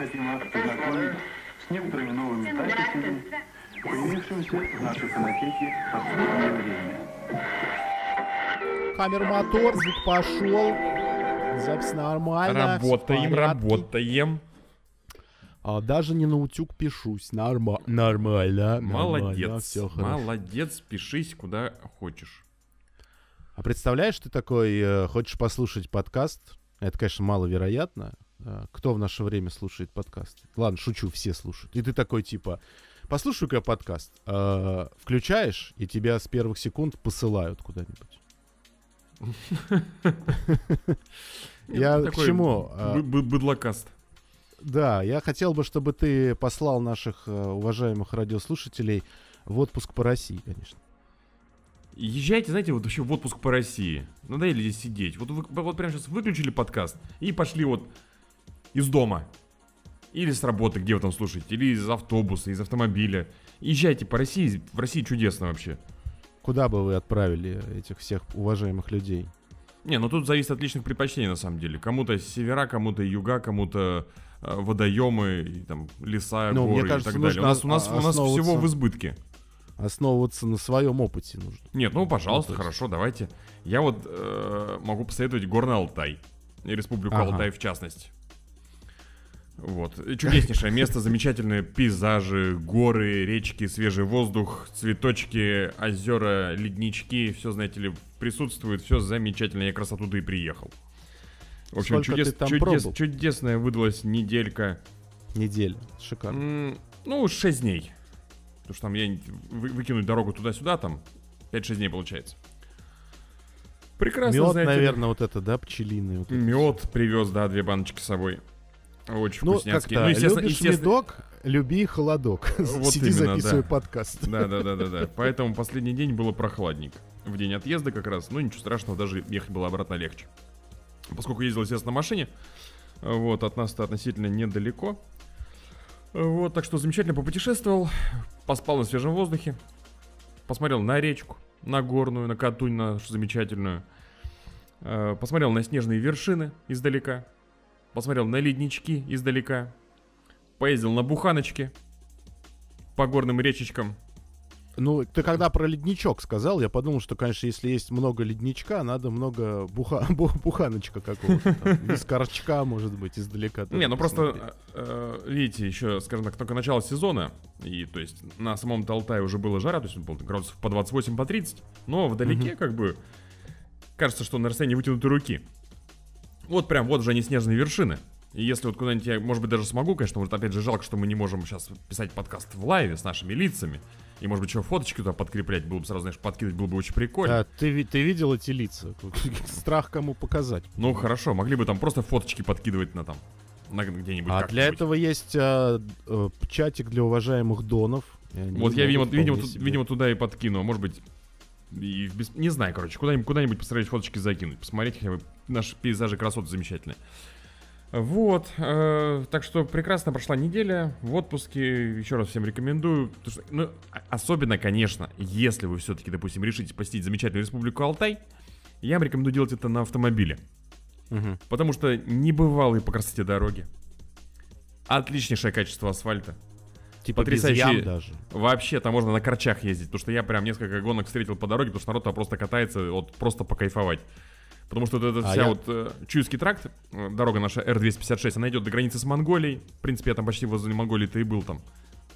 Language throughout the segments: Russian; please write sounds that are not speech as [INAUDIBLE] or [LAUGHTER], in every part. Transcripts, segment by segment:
хотим вас познакомить с некоторыми новыми тактиками, появившимися в нашей фонотеке в последнее время. Камер мотор, звук пошел. Запись нормально. Работаем, работаем. А даже не на утюг пишусь. Норма- нормально. Молодец. Все хорошо. Молодец, пишись куда хочешь. А представляешь, ты такой, э, хочешь послушать подкаст? Это, конечно, маловероятно. Э, Кто в наше время слушает подкасты? Ладно, шучу, все слушают. И ты такой, типа, послушай-ка подкаст. Э, Включаешь, и тебя с первых секунд посылают куда-нибудь. [LAUGHS] Я к чему? А, бы- бы- Быдлокаст. Да, я хотел бы, чтобы ты послал наших э, уважаемых радиослушателей в отпуск по России, конечно. Езжайте, знаете, вот еще в отпуск по России. Надоели здесь сидеть. Вот вы вот прямо сейчас выключили подкаст и пошли вот из дома. Или с работы, где вы там слушаете, или из автобуса, из автомобиля. Езжайте по России. В России чудесно вообще. Куда бы вы отправили этих всех уважаемых людей? Не, ну тут зависит от личных предпочтений на самом деле. Кому-то севера, кому-то юга, кому-то э, водоемы, и, там леса, Ну, мне горы кажется, и так далее. У нас, у нас, у всего в избытке. Основываться на своем опыте нужно. Нет, ну пожалуйста, Ну, хорошо, давайте. Я вот э, могу посоветовать Горный Алтай. И Республику Ага. Алтай в частности. Вот. Чудеснейшее место, замечательные пейзажи, горы, речки, свежий воздух, цветочки, озера, леднички, все, знаете ли, присутствует, все замечательно. Я как раз оттуда и приехал. В общем, Сколько чудес- чудес- пробыл? чудесная выдалась неделька. Неделя. Шикарно. М, Ну, 6 дней. Потому что там я вы- выкинуть дорогу туда-сюда, там 5-6 дней получается. Прекрасно, Мед, знаете наверное, вот это, да, пчелиный. Вот. Мед привез, да, две баночки с собой. Очень Ну, вкусняцкий. как-то, Ну, естественно, любишь естественно- медок, люби холодок. [LAUGHS] Вот Сиди, именно, записывай да. подкаст. Да, да, да, да, да. [LAUGHS] Поэтому последний день было прохладненько. В день отъезда как раз. Ну, ничего страшного, даже ехать было обратно легче. Поскольку ездил, естественно, на машине, вот, от нас-то относительно недалеко. Вот, так что замечательно попутешествовал, поспал на свежем воздухе, посмотрел на речку, на горную, на Катунь нашу замечательную, Э, посмотрел на снежные вершины издалека, посмотрел на леднички издалека, поездил на буханочке по горным речечкам, Ну, ты когда про ледничок сказал, я подумал, что, конечно, если есть много ледничка, надо много буха, [LAUGHS] бу- буханочка какого-то. Вискарчка, [LAUGHS] может быть, издалека. Не, ну просто, э, э, видите, еще, скажем так, только начало сезона, и то есть на самом Алтае уже было жара, то есть было градусов по 28, по 30, но вдалеке как бы кажется, что на расстоянии вытянутой руки. Вот прям, вот же они снежные вершины. И если вот куда-нибудь я, может быть, даже смогу, конечно, вот опять же жалко, что мы не можем сейчас писать подкаст в лайве с нашими лицами. И, может быть, еще фоточки туда подкреплять, было бы сразу, знаешь, подкидывать, было бы очень прикольно. Да, ты, ты видел эти лица? [LAUGHS] Страх кому показать. Ну, хорошо, могли бы там просто фоточки подкидывать на там, на где-нибудь А для этого есть а, э, чатик для уважаемых донов. они Вот я, видимо, видимо, тут- видимо, туда и подкину. Может быть, и в бес- не знаю, короче, куда-нибудь, куда-нибудь постараюсь фоточки закинуть. Посмотреть хотя бы наши пейзажи, красоты замечательные. Вот, э, так что прекрасно прошла неделя в отпуске, еще раз всем рекомендую, что, ну, а- особенно, конечно, если вы все-таки, допустим, решите посетить замечательную республику Алтай, я вам рекомендую делать это на автомобиле, Мгм. потому что небывалые по красоте дороги, отличнейшее качество асфальта, Типа без потрясающие- ям даже. Вообще, там можно на корчах ездить, потому что я прям несколько гонок встретил по дороге, потому что народ там просто катается, вот просто покайфовать. Потому что вот эта А вся я- вот э, Чуйский тракт, э, дорога наша R256, она идет до границы с Монголией. В принципе, я там почти возле Монголии-то и был там.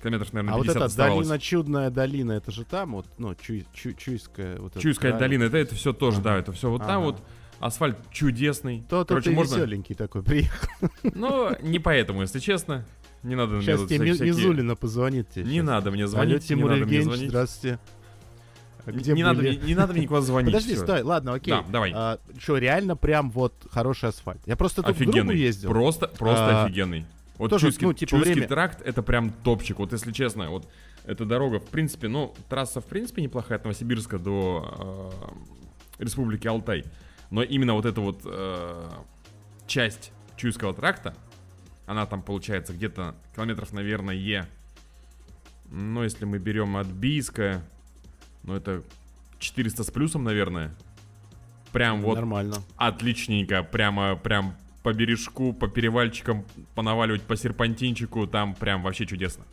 Километров, наверное, А вот 50 эта оставалось. долина, чудная долина, это же там, вот, ну, Чуй- Чуй- Чуйская. Вот Чуйская край. долина, это, это все тоже, Ага. да, это все вот там Ага. вот. Асфальт чудесный. То-то Короче, ты можно... веселенький такой приехал. Ну, не поэтому, если честно. Не надо мне Сейчас тут тебе всякие- Мизулина позвонит тебе. Не щас. надо мне Алло, звонить, не Тимур надо мне звонить. здравствуйте. Где не, надо, были? мне- не надо мне никуда звонить. Подожди, стой, ладно, окей. Да, давай. А, что, реально прям вот хороший асфальт? Я просто тут Офигенный. ездил. Просто, просто А, офигенный. Вот тоже, Чуйский, ну, типа, Чуйский время- тракт это прям топчик. Вот если честно, вот эта дорога, в принципе, ну, трасса в принципе неплохая от Новосибирска до э, Республики Алтай. Но именно вот эта вот э, часть Чуйского тракта, она там получается где-то километров, наверное, е. Ну, если мы берем от Бийска, ну, это 400 с плюсом, наверное. Прям вот Нормально. отличненько, прямо, прям по бережку, по перевальчикам понаваливать по серпантинчику, там прям вообще чудесно.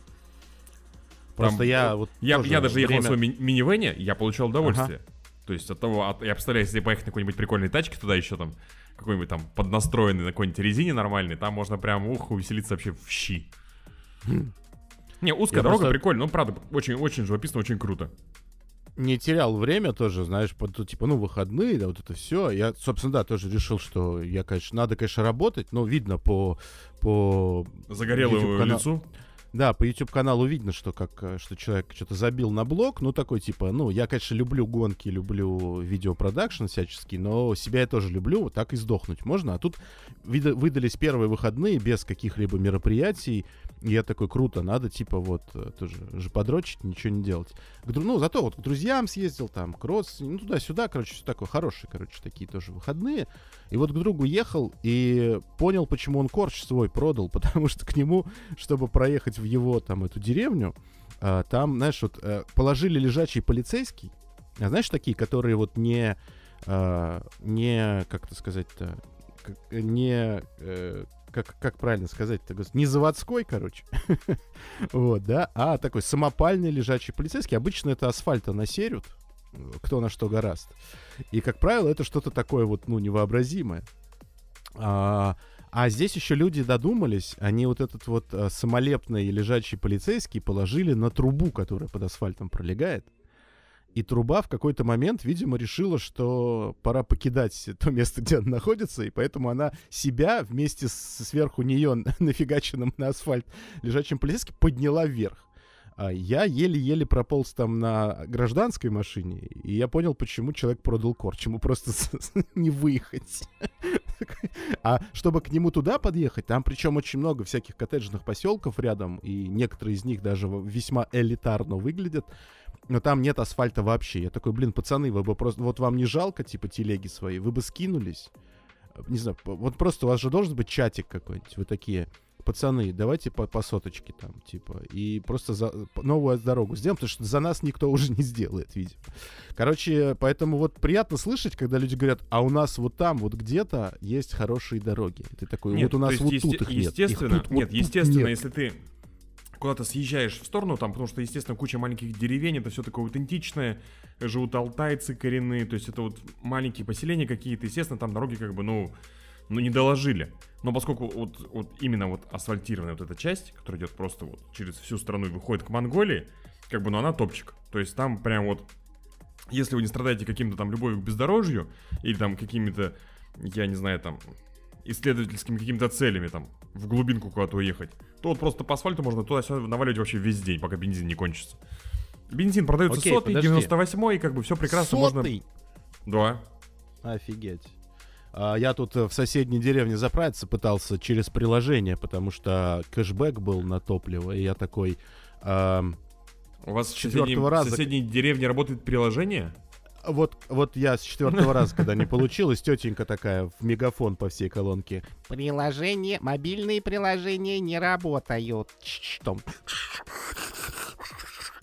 Просто Там, я э, вот Я, я даже ехал время- в своем ми- минивэне, я получал удовольствие. То есть от того, от- я представляю, если поехать на какой-нибудь прикольной тачке, туда еще там какой-нибудь там поднастроенный на какой-нибудь резине нормальный, там можно прям, ух, увеселиться вообще в щи. Не, узкая Я дорога просто- прикольно, ну правда, очень, очень живописно, очень круто. не терял время тоже, знаешь, по- тут, типа, ну, выходные, да, вот это все. Я, собственно, да, тоже решил, что я, конечно, надо, конечно, работать, но видно по, по Загорелому YouTube-канал. лицу. Да, по YouTube каналу видно, что как э, что человек что-то забил на блог, ну такой типа, ну я, конечно, люблю гонки, люблю видеопродакшн всяческий, но себя я тоже люблю, вот так и сдохнуть можно. А тут выдались первые выходные без каких-либо мероприятий, и я такой, круто, надо типа вот э, тоже же подрочить, ничего не делать. Ну зато вот к друзьям съездил, там, к родственникам, ну туда-сюда, короче, все такое хорошее, короче, такие тоже выходные. И вот к другу ехал и понял, почему он корч свой продал, [LAUGHS] потому что к нему, чтобы проехать в его там эту деревню, а, там, знаешь, вот э, положили лежачий полицейский, а знаешь, такие, которые вот не, а, не, как это сказать-то, не, э, как, как правильно сказать-то, не заводской, короче, [LAUGHS] вот, да, а такой самопальный лежачий полицейский. Обычно это асфальта насерют, э, кто на что гораст. И, как правило, это что-то такое вот, ну, невообразимое. А, а здесь еще люди додумались, они вот этот вот а, самолепный лежачий полицейский положили на трубу, которая под асфальтом пролегает. И труба в какой-то момент, видимо, решила, что пора покидать [LAUGHS] то место, где она находится, и поэтому она себя вместе с сверху нее [LAUGHS] нафигаченным на асфальт лежачим полицейским подняла вверх. А я еле-еле прополз там на гражданской машине, и я понял, почему человек продал корч. Ему просто [LAUGHS] не выехать. [LAUGHS] А чтобы к нему туда подъехать, там причем очень много всяких коттеджных поселков рядом, и некоторые из них даже весьма элитарно выглядят. Но там нет асфальта вообще. Я такой, блин, пацаны, вы бы просто... Вот вам не жалко, типа, телеги свои? Вы бы скинулись? Не знаю, вот просто у вас же должен быть чатик какой-нибудь. Вы такие, пацаны, давайте по, по соточке там, типа, и просто за, новую дорогу сделаем, потому что за нас никто уже не сделает, видимо. Короче, поэтому вот приятно слышать, когда люди говорят, а у нас вот там, вот где-то есть хорошие дороги. И ты такой, Нет, вот у нас вот есть тут их нет. их Естественно, тут вот нет, тут естественно, нет. если ты куда-то съезжаешь в сторону, там, потому что, естественно, куча маленьких деревень, это все такое аутентичное, живут алтайцы коренные, то есть это вот маленькие поселения какие-то, естественно, там дороги как бы, ну, ну не доложили. Но поскольку вот, вот именно вот асфальтированная вот эта часть, которая идет просто вот через всю страну и выходит к Монголии, как бы, ну она топчик. То есть там прям вот, если вы не страдаете каким-то там любовью к бездорожью или там какими-то, я не знаю, там, исследовательскими какими-то целями, там, в глубинку куда-то уехать, то вот просто по асфальту можно туда-сюда наваливать вообще весь день, пока бензин не кончится. Бензин продается Окей, сотый, подожди. 98 и как бы все прекрасно можно... Сотый? Да. Офигеть. А, я тут э, в соседней деревне заправиться пытался через приложение, потому что кэшбэк был на топливо, и я такой... ам, У вас в четвертого раза- в соседней деревне работает приложение? вот, вот я с четвертого [LAUGHS] раза, когда не получилось, тетенька такая в мегафон по всей колонке. Приложения, мобильные приложения не работают. Там.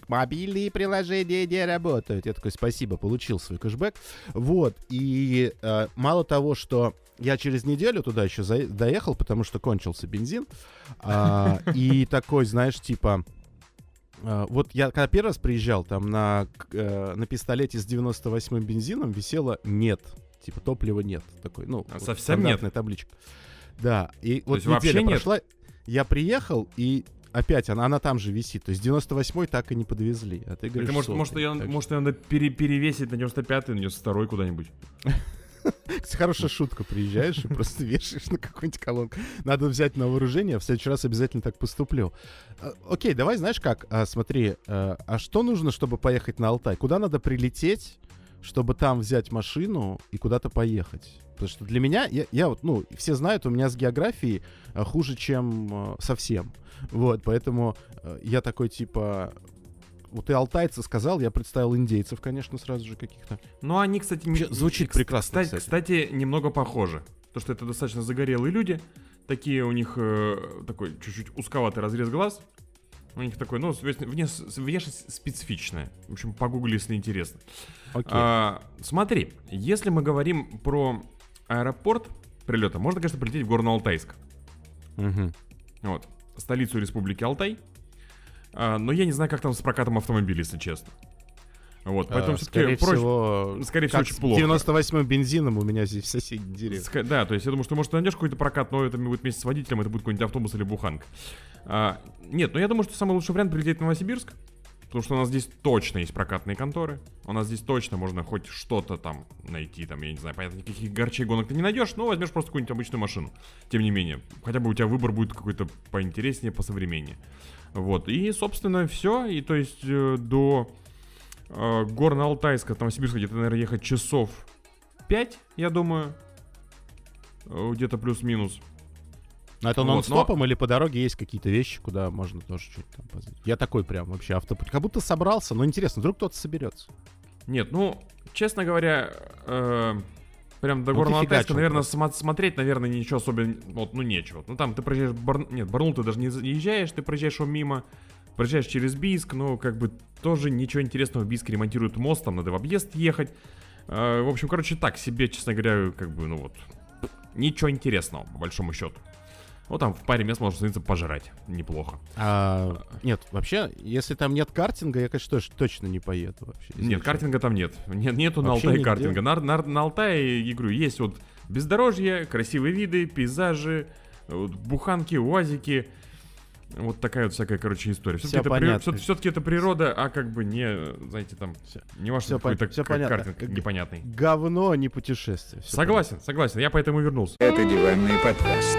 Мобильные приложения не работают. Я такой, спасибо, получил свой кэшбэк. Вот, и э, мало того, что я через неделю туда еще за- доехал, потому что кончился бензин. а, и такой, знаешь, типа... а, вот я когда первый раз приезжал, там на, э, на пистолете с 98-м бензином висело «нет». Типа топлива нет. Такой, ну, А вот совсем нет? табличка. Да, и вот есть вообще неделя нет? прошла, я приехал, и опять она, она там же висит. То есть 98-й так и не подвезли. А ты Так, говоришь, может, может, сотый. ее, Так может, ее надо пере- перевесить на 95-й, на 92-й куда-нибудь. Хорошая шутка. Приезжаешь и просто вешаешь на какую-нибудь колонку. Надо взять на вооружение, в следующий раз обязательно так поступлю. А, Окей, давай, знаешь как? А, смотри, а а что нужно, чтобы поехать на Алтай? Куда надо прилететь, чтобы там взять машину и куда-то поехать? Потому что для меня, я, я вот, ну, все знают, у меня с географией а, хуже, чем а, совсем. Вот, поэтому а, я такой, типа... Вот ты алтайцы сказал, я представил индейцев, конечно, сразу же каких-то. Ну, они, кстати, не... Звучит прекрасно, Кстати, кстати. кстати, немного похожи. То, что это достаточно загорелые люди. Такие у них э, такой чуть-чуть узковатый разрез глаз. У них такой, ну, вне- вне- внешность специфичная. В общем, погугли, если интересно. Окей. А, смотри, если мы говорим про аэропорт, прилета, можно, конечно, полететь в Горно-Алтайск. Мгм. Вот. Столицу Республики Алтай. А, но я не знаю, как там с прокатом автомобилей, если честно. Вот, поэтому А, все-таки скорее проще. всего, скорее всего, очень плохо. 98-м бензином у меня здесь в соседней деревне. Ска- Да, то есть я думаю, что может ты найдешь какой-то прокат, но это будет вместе с водителем, это будет какой-нибудь автобус или буханка. А, нет, но я думаю, что самый лучший вариант прилететь в Новосибирск. Потому что у нас здесь точно есть прокатные конторы. У нас здесь точно можно хоть что-то там найти. Там, я не знаю, понятно, никаких горчей гонок ты не найдешь, но возьмешь просто какую-нибудь обычную машину. Тем не менее, хотя бы у тебя выбор будет какой-то поинтереснее, посовременнее. Вот, и, собственно, все. И то есть э, до э, Горно-Алтайска, там, Сибирска, где-то, наверное, ехать часов 5, я думаю. Э, Где-то плюс-минус. А это Вот, но- нон-стопом или по дороге есть какие-то вещи, куда можно тоже что-то там позвать? Я такой прям вообще автопуть. Как будто собрался, но интересно, вдруг кто-то соберется. Нет, ну, честно говоря, э, прям до Ну, Горного Алтайска, наверное, смо- смотреть, наверное, ничего особенно, вот, ну, нечего. Ну, там ты проезжаешь, Бар... нет, Барнаул ты даже не заезжаешь, ты проезжаешь его мимо, проезжаешь через Бийск, ну, как бы тоже ничего интересного, в Бийске ремонтируют мост, там надо в объезд ехать. Э, в общем, короче, так себе, честно говоря, как бы, ну, вот, ничего интересного, по большому счету. Вот там в паре мест можно становиться пожрать, неплохо. А, нет, вообще, если там нет картинга, я, конечно, тоже точно не поеду вообще. Нет, картинга там нет. нет нету на Вообще Алтае нигде? картинга. На, на, на Алтае, я говорю, есть вот бездорожье, красивые виды, пейзажи, вот буханки, уазики. Вот такая вот всякая, короче, история. Все-таки, это, при- понятно. всё- всё-таки это природа, а как бы не, знаете, там, Всё- не ваш пон- какой-то всё к- понятно. картинг непонятный. Говно, а не путешествие. Согласен, согласен, я поэтому и вернулся. Это диванный подкаст.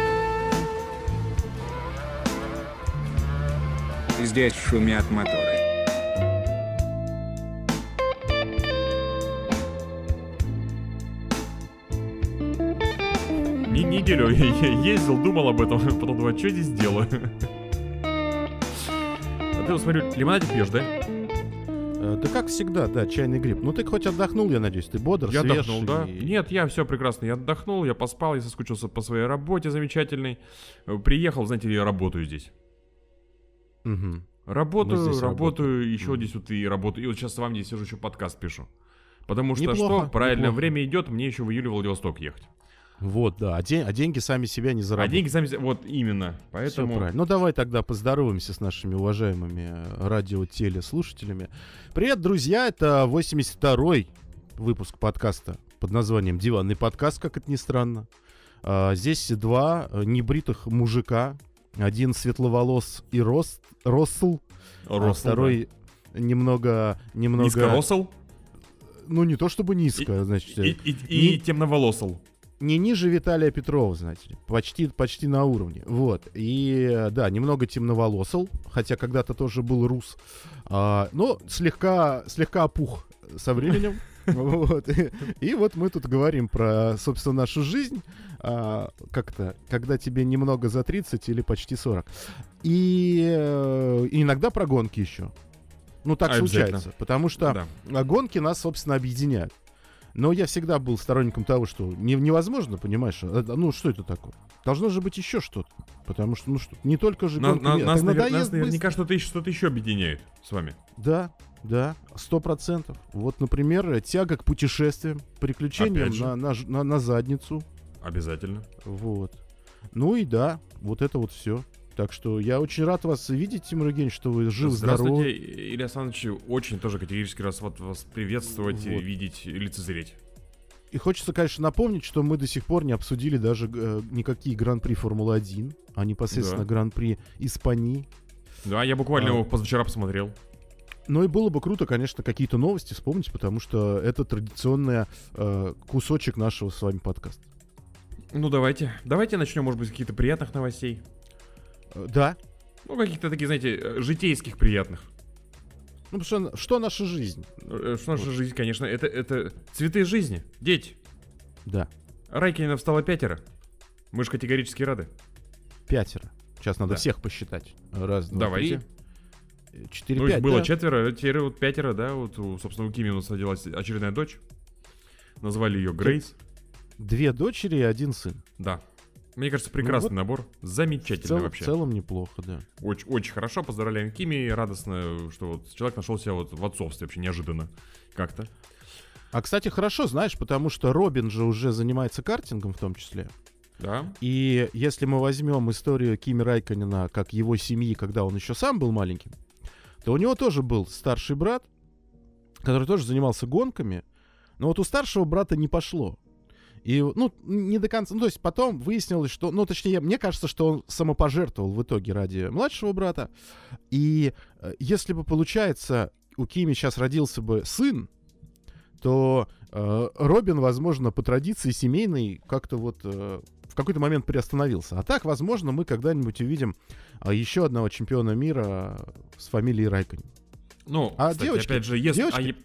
Здесь шумят моторы. Не- неделю я ездил, думал об этом, [LAUGHS] потом думаю, что здесь делаю? [LAUGHS] А ты вот смотрю, лимонадик пьешь, да? Э, Да как всегда, да, чайный гриб. Ну ты хоть отдохнул, я надеюсь, ты бодр, Я свеж отдохнул, да? и- Нет, я все прекрасно. Я отдохнул, я поспал, я соскучился по своей работе замечательной. Э, Приехал, знаете, я работаю здесь. Мгм. Работаю, работаю, еще Мгм. здесь вот и работаю. И вот сейчас с вами здесь сижу, еще подкаст пишу. Потому что Неплохо, что? Правильное неплохо. время идет, мне еще в июле в Владивосток ехать. Вот, да. А, ден- а деньги сами себя не А заработают. деньги сами... Вот именно. Поэтому... правильно. Ну давай тогда поздороваемся с нашими уважаемыми э, радио-телеслушателями. Привет, друзья! Это 82-й выпуск подкаста под названием «Диванный подкаст», как это ни странно. А, здесь два э, небритых мужика. Один светловолос и рост, росл, а Росл, второй немного... да. немного Низкоросл Ну, не то чтобы низко, значит... и, и, и не- темноволосл. не ниже Виталия Петрова, знаете ли. Почти, почти на уровне. Вот. И, да, немного темноволосел, хотя когда-то тоже был рус. А, но слегка, слегка опух со временем. [LAUGHS] Вот. И, и вот мы тут говорим про, собственно, нашу жизнь. А, как-то, когда тебе немного за 30 или почти 40. И, э, иногда про гонки еще. Ну, так случается. Потому что Да. а гонки нас, собственно, объединяют. Но я всегда был сторонником того, что не- невозможно, понимаешь, а, а, ну что это такое? Должно же быть еще что-то. Потому что, ну что, не только же На- гонки, на- не- нас, так навер- нас наверняка что-то что-то еще объединяет с вами. Да, да, сто процентов. Вот, например, э, тяга к путешествиям, приключениям на, на, на- на задницу. Обязательно. Вот. Ну и да, вот это вот все. Так что я очень рад вас видеть, Тимур Евгеньевич, что вы жив, здоров. Илья Александрович. Очень тоже категорически раз вот вас приветствовать, Вот. видеть, лицезреть. И хочется, конечно, напомнить, что мы до сих пор не обсудили даже э, никакие гран-при Формулы-1, а непосредственно Да. гран-при Испании. Да, я буквально А. его позавчера посмотрел. Но и было бы круто, конечно, какие-то новости вспомнить, потому что это традиционный э, кусочек нашего с вами подкаста. Ну, давайте. Давайте начнем, может быть, с каких-то приятных новостей. Э, да. Ну, каких-то таких, знаете, э, житейских приятных. Ну, что что наша жизнь? Э, Что наша жизнь, конечно, это, это цветы жизни. Дети. Да, Райкина встало пятеро. Мы же категорически рады. пятеро. Сейчас надо Да. всех посчитать. Раз, два, Давайте. три, четыре, Ну, их пять. было да? четверо, теперь вот пятеро, да, вот, у, собственно, у Кими у нас родилась очередная дочь. Назвали ее Грейс. Две дочери и один сын. Да. Мне кажется, прекрасный вот. набор. Замечательный цел- вообще. в целом неплохо, да. Очень, очень хорошо. Поздравляем Кими. Радостно, что вот человек нашел себя вот в отцовстве вообще неожиданно. Как-то. А, кстати, хорошо, знаешь, потому что Робин же уже занимается картингом в том числе. Да. И если мы возьмем историю Кими Райконена как его семьи, когда он еще сам был маленьким, то у него тоже был старший брат, который тоже занимался гонками, но вот у старшего брата не пошло. И, ну, не до конца. Ну, то есть потом выяснилось, что, ну, точнее, мне кажется, что он самопожертвовал в итоге ради младшего брата. И э, если бы, получается, у Кими сейчас родился бы сын, то э, Робин, возможно, по традиции семейной как-то вот э, в какой-то момент приостановился. А так, возможно, мы когда-нибудь увидим э, еще одного чемпиона мира с фамилией Райконь. Ну, А кстати, девочки- опять же, если... девочки-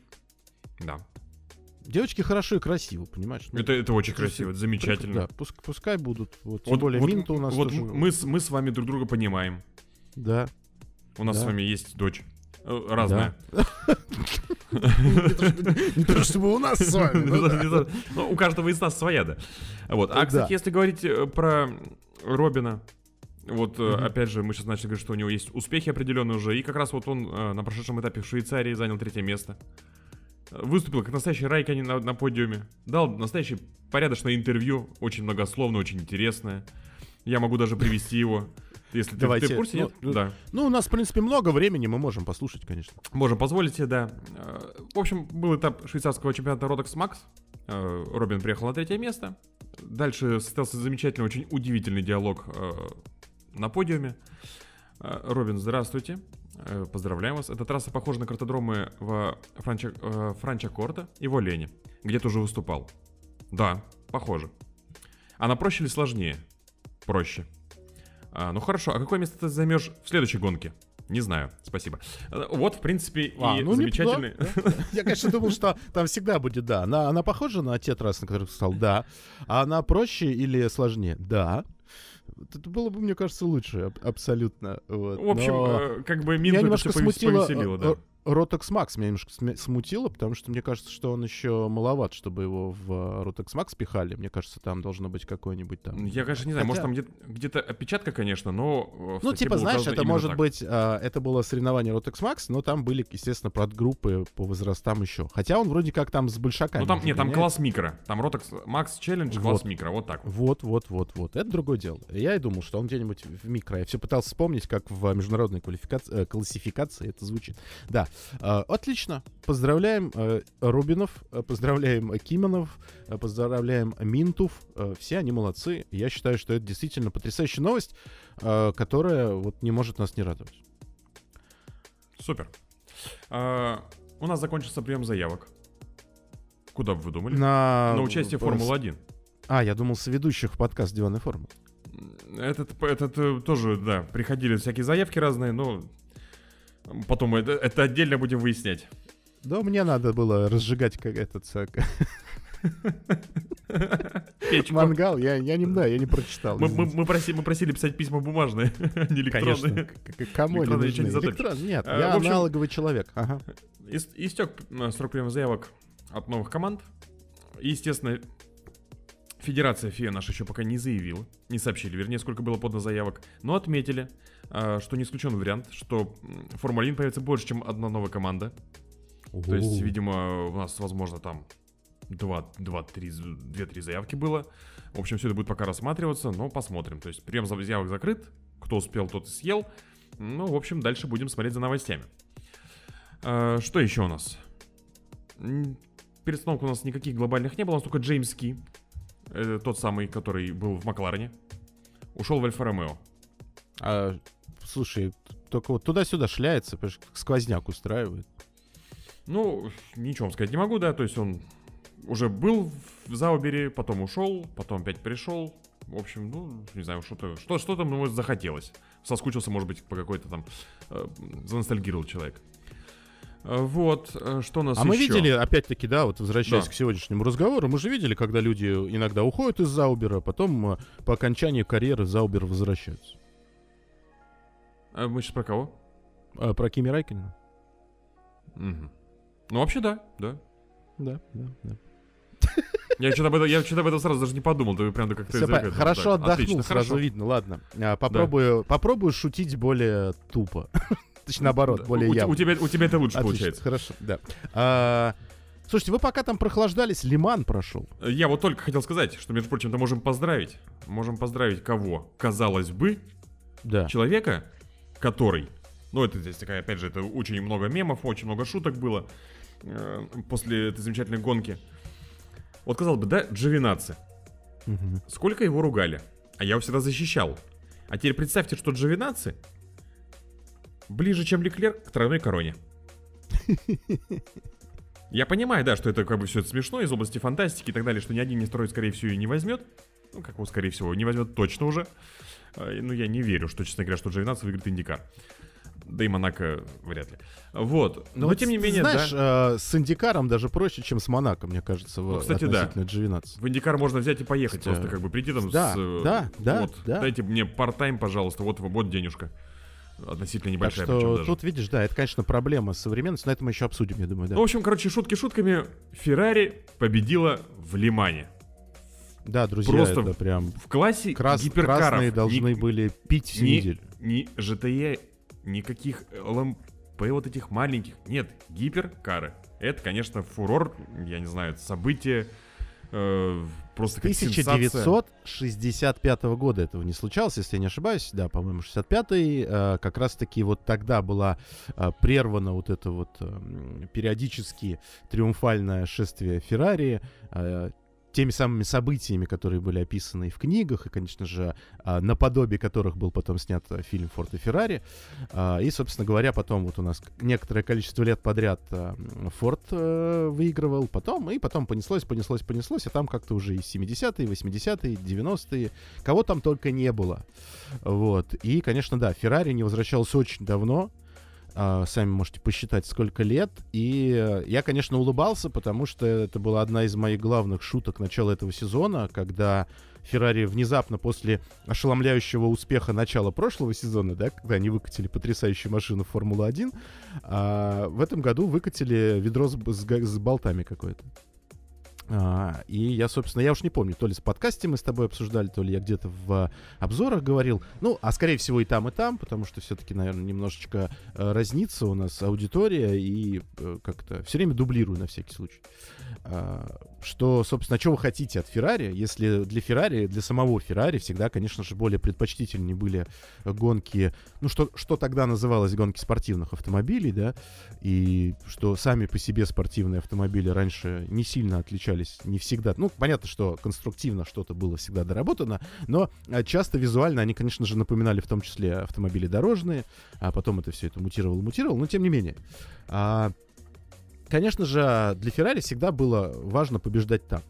а Да. Девочки хорошо и красиво, понимаешь? Ну, Это, это очень это красиво, это замечательно. Да, пуск- пускай будут. Вот, тем Вот, более вот- Минта у нас вот тоже. мы, мы с вами друг друга понимаем. Да. У нас Да. с вами есть дочь. Э, Разная. Не то, чтобы у нас с вами. ну У каждого из нас своя, да. Вот. А, кстати, если говорить э, про Робина, вот, э, опять же, мы сейчас начали говорить, что у него есть успехи определенные уже, и как раз вот он э, на прошедшем этапе в Швейцарии занял третье место. Выступил как настоящий Райканин на, на подиуме. Дал настоящее порядочное интервью, очень многословное, очень интересное. Я могу даже привести его. Если ты- ты, Давайте, в курсе, ну, нет? ну, Да. Ну, у нас, в принципе, много времени, мы можем послушать, конечно. Можем позволить себе, да. Э, В общем, был этап швейцарского чемпионата Rodex Max. Э, Робин приехал на третье место. Дальше состоялся замечательный, очень удивительный диалог э, на подиуме. Робин, здравствуйте. Э, Поздравляем вас. Эта трасса похожа на картодромы в Франча, э, Франчакорта и в Олене, где ты уже выступал. Да, похоже. Она проще или сложнее? Проще. А, ну хорошо, а какое место ты займешь в следующей гонке? Не знаю, спасибо. Э, Вот, в принципе, А, и ну, замечательный... да. Я, конечно, думал, что там всегда будет да. Она, она похожа на те трассы, на которых ты сказал? Да. А она проще или сложнее? Да. Это было бы, мне кажется, лучше, аб- абсолютно. Вот. В общем, Но э, как бы меня Минт это немножко смутило, повеселило, э, да. Rotex Max меня немножко смутило, потому что мне кажется, что он еще маловат, чтобы его в э, Rotex Max пихали. Мне кажется, там должно быть какой-нибудь там... Я, конечно, не знаю, может, Хотя- там где- где-то опечатка, конечно, но... э, Ну, типа, знаешь, это может так. быть, а, это было соревнование Rotex Max, но там были, естественно, подгруппы по возрастам еще. Хотя он вроде как там с большаками. Ну, там, нет, там класс микро. Там Rotex Max Challenge, класс Вот. микро, вот так вот. Вот, вот, вот. Это другое дело. Я и думал, что он где-нибудь в микро. Я все пытался вспомнить, как в международной квалификации, э, классификации это звучит. Да, отлично. Поздравляем э, Рубинов, э, поздравляем э, Кимонов, э, поздравляем Минтов. Все они молодцы. Я считаю, что это действительно потрясающая новость, которая вот не может нас не радовать. Супер. А, у нас закончился прием заявок. Куда бы вы думали? На, На участие в э, Формула-1. А, я думал, с ведущих в подкаст «Диванная форма». Этот, этот э, тоже, да, приходили всякие заявки разные, но потом это, это отдельно будем выяснять. Да, мне надо было разжигать как этот э, мангал. Я, я не знаю, я не прочитал. Мы, мы, мы проси- мы просили писать письма бумажные, а [LAUGHS] не Конечно. электронные. к- к- Кому Электронные нужны? ничего не. Электрон? Нет, А, я общем- аналоговый человек. Ага. Ис- Истек э, срок приема заявок от новых команд. Естественно, Федерация ФИА наша еще пока не заявила, не сообщили, вернее, сколько было подано заявок, но отметили, а, что не исключен вариант, что м, в Формуле-1 появится больше, чем одна новая команда. То есть, видимо, у нас, возможно, там 2-3 заявки было. В общем, все это будет пока рассматриваться, но посмотрим. То есть, прием заявок закрыт, кто успел, тот и съел. Ну, в общем, дальше будем смотреть за новостями. А, Что еще у нас? Перестановок у нас никаких глобальных не было, у нас только Джеймс Ки, э, тот самый, который был в Макларене, ушел в Альфа-Ромео. А, слушай, только вот туда-сюда шляется, сквозняк устраивает. Ну, ничего сказать не могу, да, то есть он уже был в Заубере, потом ушел, потом опять пришел. В общем, ну, не знаю, что-то, что, что-то ему захотелось. Соскучился, может быть, по какой-то там, э, заностальгировал человек. Э, Вот, э, что у нас А мы еще? видели, опять-таки, да, вот возвращаясь Да. к сегодняшнему разговору, мы же видели, когда люди иногда уходят из Заубера, потом э, по окончании карьеры Заубер возвращаются. Э, Мы сейчас про кого? А, про Кими Райкинена? Мгм. Ну, вообще, да, да. Да, да, да. Я что-то об, этом- я что-то об этом сразу даже не подумал, ты прям как-то этого, Хорошо отдохнул, отлично, сразу хорошо. видно. Ладно, А, попробую, попробую шутить более тупо. Точнее, наоборот, Да. более явно. у тебя, у тебя это лучше Отлично, получается. Хорошо, да. А, Слушайте, вы пока там прохлаждались, Лиман прошел. Я вот только хотел сказать, что, между прочим, то можем поздравить. Можем поздравить кого? Казалось бы, Да. человека, который... Ну, это здесь такая, опять же, это очень много мемов, очень много шуток было э, после этой замечательной гонки. Вот, казалось бы, да, Джовинаци. Мгм. Сколько его ругали? А я его всегда защищал. А теперь представьте, что Джовинаци ближе, чем Леклер к тройной короне. [LAUGHS] Я понимаю, да, что это как бы все это смешно из области фантастики и так далее, что ни один не строит, скорее всего, и не возьмет. Ну, как его, скорее всего, не возьмет точно уже. Ну, я не верю, что, честно говоря, что Джовинаци выиграет Индикар. Да и Монако вряд ли. Вот. Но, Ну вот тем не менее, знаешь, да. э, с Индикаром даже проще, чем с Монако, мне кажется, в Ну, кстати, да. относительно G12. В Индикар можно взять и поехать, Кстати, просто как бы прийти там да, с... э, да, да, вот, да. Дайте мне part-time, пожалуйста, вот, вот денежка. Относительно Так небольшая причем что даже. тут, видишь, да, это, конечно, проблема современности, но это мы еще обсудим, я думаю, да. Ну, в общем, короче, шутки шутками. Феррари победила в Лимане. да, друзья, просто это прям В классе крас- гиперкаров. красные должны ни, были пить всю ни, неделю. ни GTE, никаких ЛМП вот этих маленьких. Нет, гиперкары. Это, конечно, фурор, я не знаю, событие, э, просто как сенсация. 1965 года этого не случалось, если я не ошибаюсь. Да, по-моему, 65-й. э, как раз-таки вот тогда была э, прервана вот это вот эм, периодически триумфальное шествие Феррари э, теми самыми событиями, которые были описаны и в книгах, и, конечно же, а, наподобие которых был потом снят а, фильм «Форд и Феррари». А, И, собственно говоря, потом вот у нас некоторое количество лет подряд Форд э, выигрывал, потом, и потом понеслось, понеслось, понеслось, а там как-то уже и 70-е, 80-е, 90-е, кого там только не было. Вот. И, конечно, да, Феррари не возвращался очень давно, сами можете посчитать, сколько лет. И э, я, конечно, улыбался, потому что это была одна из моих главных шуток начала этого сезона, когда Феррари внезапно после ошеломляющего успеха начала прошлого сезона, да, когда они выкатили потрясающую машину в Формулу-1, а, в этом году выкатили ведро с, с с болтами какое-то. А, и я, собственно, я уж не помню, то ли в подкасте мы с тобой обсуждали, то ли я где-то в а, обзорах говорил. Ну, а скорее всего и там, и там, потому что все-таки, наверное, немножечко э, разнится у нас аудитория, и э, как-то все время дублирую на всякий случай. А, что, собственно, что вы хотите от Феррари, если для Феррари, для самого Феррари всегда, конечно же, более предпочтительнее были гонки, ну, что, что тогда называлось гонки спортивных автомобилей, да, и что сами по себе спортивные автомобили раньше не сильно отличались, не всегда. Ну, понятно, что конструктивно что-то было всегда доработано, но а, часто визуально они, конечно же, напоминали в том числе автомобили дорожные, а потом это все это мутировало, мутировало, но тем не менее. А, конечно же, для Феррари всегда было важно побеждать там.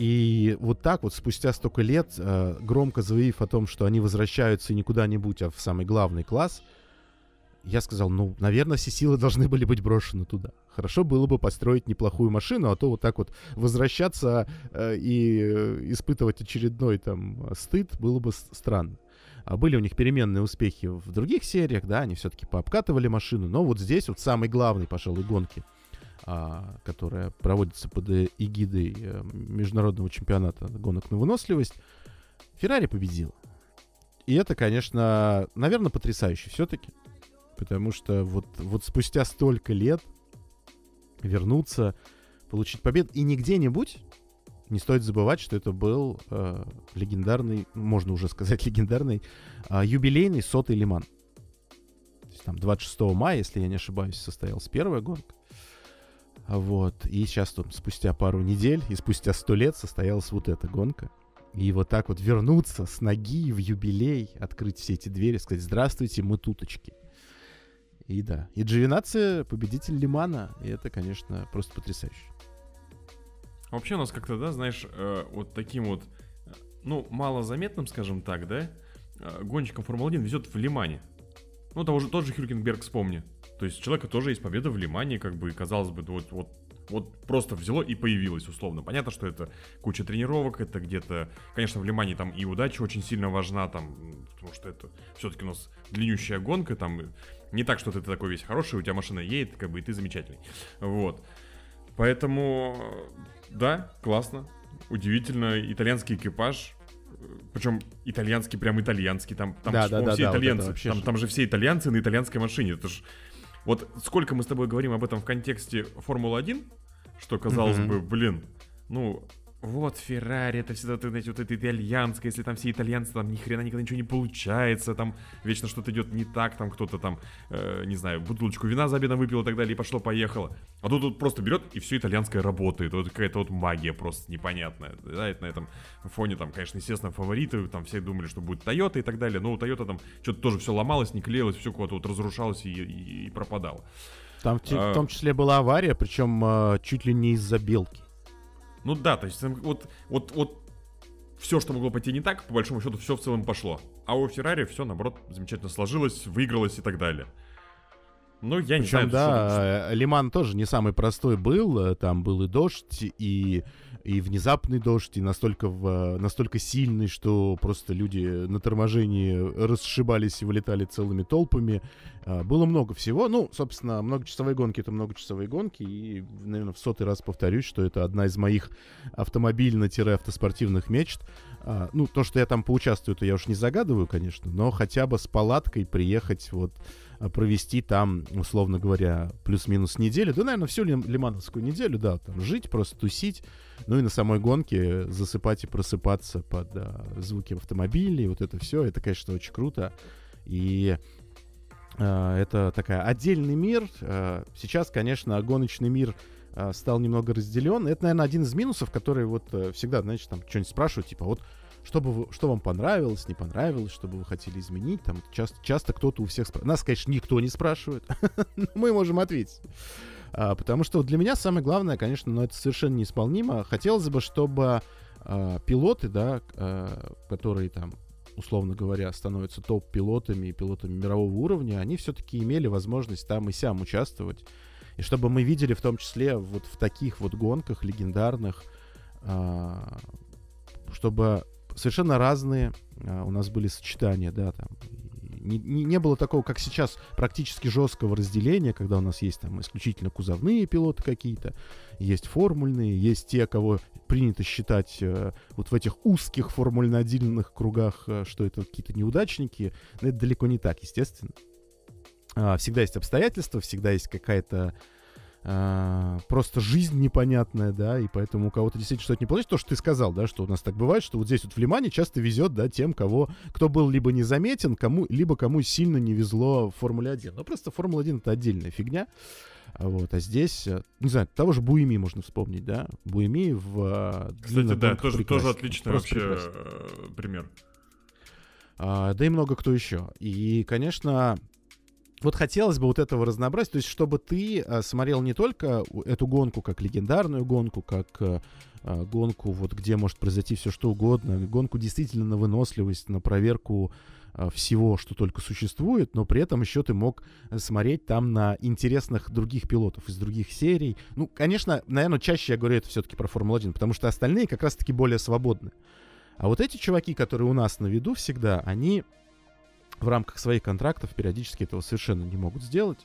И вот так вот спустя столько лет, э, громко заявив о том, что они возвращаются не куда-нибудь, а в самый главный класс, я сказал, ну, наверное, все силы должны были быть брошены туда. Хорошо было бы построить неплохую машину, а то вот так вот возвращаться э, и э, испытывать очередной там стыд было бы странно. А были у них переменные успехи в других сериях, да, они все-таки пообкатывали машину, но вот здесь вот самый главный, пожалуй, гонки, а, которая проводится под э, эгидой э, международного чемпионата гонок на выносливость, Феррари победила. И это, конечно, наверное, потрясающе все-таки. Потому что вот, вот спустя столько лет вернуться, получить победу. И не где-нибудь, не стоит забывать, что это был э, легендарный, можно уже сказать [LAUGHS] легендарный, э, юбилейный сотый Лиман. То есть там 26 мая, если я не ошибаюсь, состоялась первая гонка. Вот. И сейчас тут спустя пару недель и спустя сто лет состоялась вот эта гонка. И вот так вот вернуться с ноги в юбилей, открыть все эти двери, сказать «Здравствуйте, мы туточки». И да. И Джовинаци победитель Лимана. И это, конечно, просто потрясающе. Вообще у нас как-то, да, знаешь, э, вот таким вот, ну, малозаметным, скажем так, да, э, гонщиком Формулы-1 везет в Лимане. Ну, того же, тот же Хюлькенберг вспомни. То есть у человека тоже есть победа в Лимане, как бы, казалось бы, вот, вот, вот просто взяло и появилось, условно. Понятно, что это куча тренировок, это где-то, конечно, в Лимане там и удача очень сильно важна, там, потому что это все-таки у нас длиннющая гонка, там, не так, что ты такой весь хороший, у тебя машина едет, как бы, и ты замечательный. Вот. Поэтому, да, классно, удивительно, итальянский экипаж, причем итальянский, прям итальянский, там, там Да, же, да, да, все да, вот итальянцы, вообще там, же. там же все итальянцы на итальянской машине, это ж, Вот сколько мы с тобой говорим об этом в контексте Формулы-1, что казалось Мгм. бы, блин, ну, вот Феррари, это всегда, ты, знаете, вот это итальянское, если там все итальянцы, там ни хрена никогда ничего не получается, там вечно что-то идет не так, там кто-то там, э, не знаю, бутылочку вина за обедом выпил и так далее, и пошло-поехало. А тут вот просто берет, и все итальянское работает, вот какая-то вот магия просто непонятная. Да, это на этом фоне, там, конечно, естественно, фавориты, там все думали, что будет Toyota и так далее, но у Toyota там что-то тоже все ломалось, не клеилось, все куда-то вот разрушалось и, и- и пропадало. Там в, А. в том числе была авария, причем э, чуть ли не из-за белки. Ну да, то есть вот, вот, вот все, что могло пойти не так, по большому счету, все в целом пошло. А у Феррари все, наоборот, замечательно сложилось, выигралось и так далее. Ну, я не Причем, знаю, что там- да, э, Лиман тоже не самый простой был. э, Там был и дождь, и, и внезапный дождь, и настолько, в, настолько сильный, что просто люди на торможении расшибались и вылетали целыми толпами. А, Было много всего. Ну, собственно, многочасовые гонки — это многочасовые гонки. И, наверное, в сотый раз повторюсь, что это одна из моих автомобильно-автоспортивных мечт. А, Ну, то, что я там поучаствую, то я уж не загадываю, конечно, но хотя бы с палаткой приехать вот провести там, условно говоря, плюс-минус неделю, да, наверное, всю лим- лимановскую неделю, да, там жить, просто тусить, ну и на самой гонке засыпать и просыпаться под а, звуки автомобилей, вот это все, это, конечно, очень круто. И а, это такая отдельный мир. А, Сейчас, конечно, гоночный мир а, стал немного разделен. Это, наверное, один из минусов, который вот э, всегда, знаете, там что-нибудь спрашивают, типа, вот что, бы вы, что вам понравилось, не понравилось, что бы вы хотели изменить. Там часто, часто кто-то у всех спрашивает. Нас, конечно, никто не спрашивает, [LAUGHS] но мы можем ответить. А, потому что для меня самое главное, конечно, но это совершенно неисполнимо. Хотелось бы, чтобы а, пилоты, да, а, которые там условно говоря, становятся топ-пилотами и пилотами мирового уровня, они все-таки имели возможность там и сям участвовать. И чтобы мы видели в том числе вот в таких вот гонках легендарных, чтобы совершенно разные а, у нас были сочетания, да, там. Не, не, не было такого, как сейчас, практически жесткого разделения, когда у нас есть там исключительно кузовные пилоты какие-то, есть формульные, есть те, кого принято считать э, вот в этих узких формульно-отдельных кругах, э, что это какие-то неудачники. Но это далеко не так, естественно. А, всегда есть обстоятельства, всегда есть какая-то просто жизнь непонятная, да, и поэтому у кого-то действительно что-то не получается. То, что ты сказал, да, что у нас так бывает, что вот здесь вот в Лимане часто везет, да, тем, кого, кто был либо незаметен, кому, либо кому сильно не везло в Формуле-1. Ну, просто Формула-1 это отдельная фигня. А Вот, а здесь, э, не знаю, того же Буеми можно вспомнить, да? Буеми в э, Кстати, да, тоже, прекрасен. тоже отличный Просто вообще прекрасен. э, пример. А, да и много кто еще. И, конечно, вот хотелось бы вот этого разнообразия, то есть чтобы ты а, смотрел не только эту гонку как легендарную гонку, как а, а, гонку, вот где может произойти все что угодно, гонку действительно на выносливость, на проверку всего, что только существует, но при этом еще ты мог э, смотреть там на интересных других пилотов из других серий. Ну, конечно, наверное, чаще я говорю это все-таки про Формулу-1, потому что остальные как раз-таки более свободны. А вот эти чуваки, которые у нас на виду всегда, они в рамках своих контрактов периодически этого совершенно не могут сделать.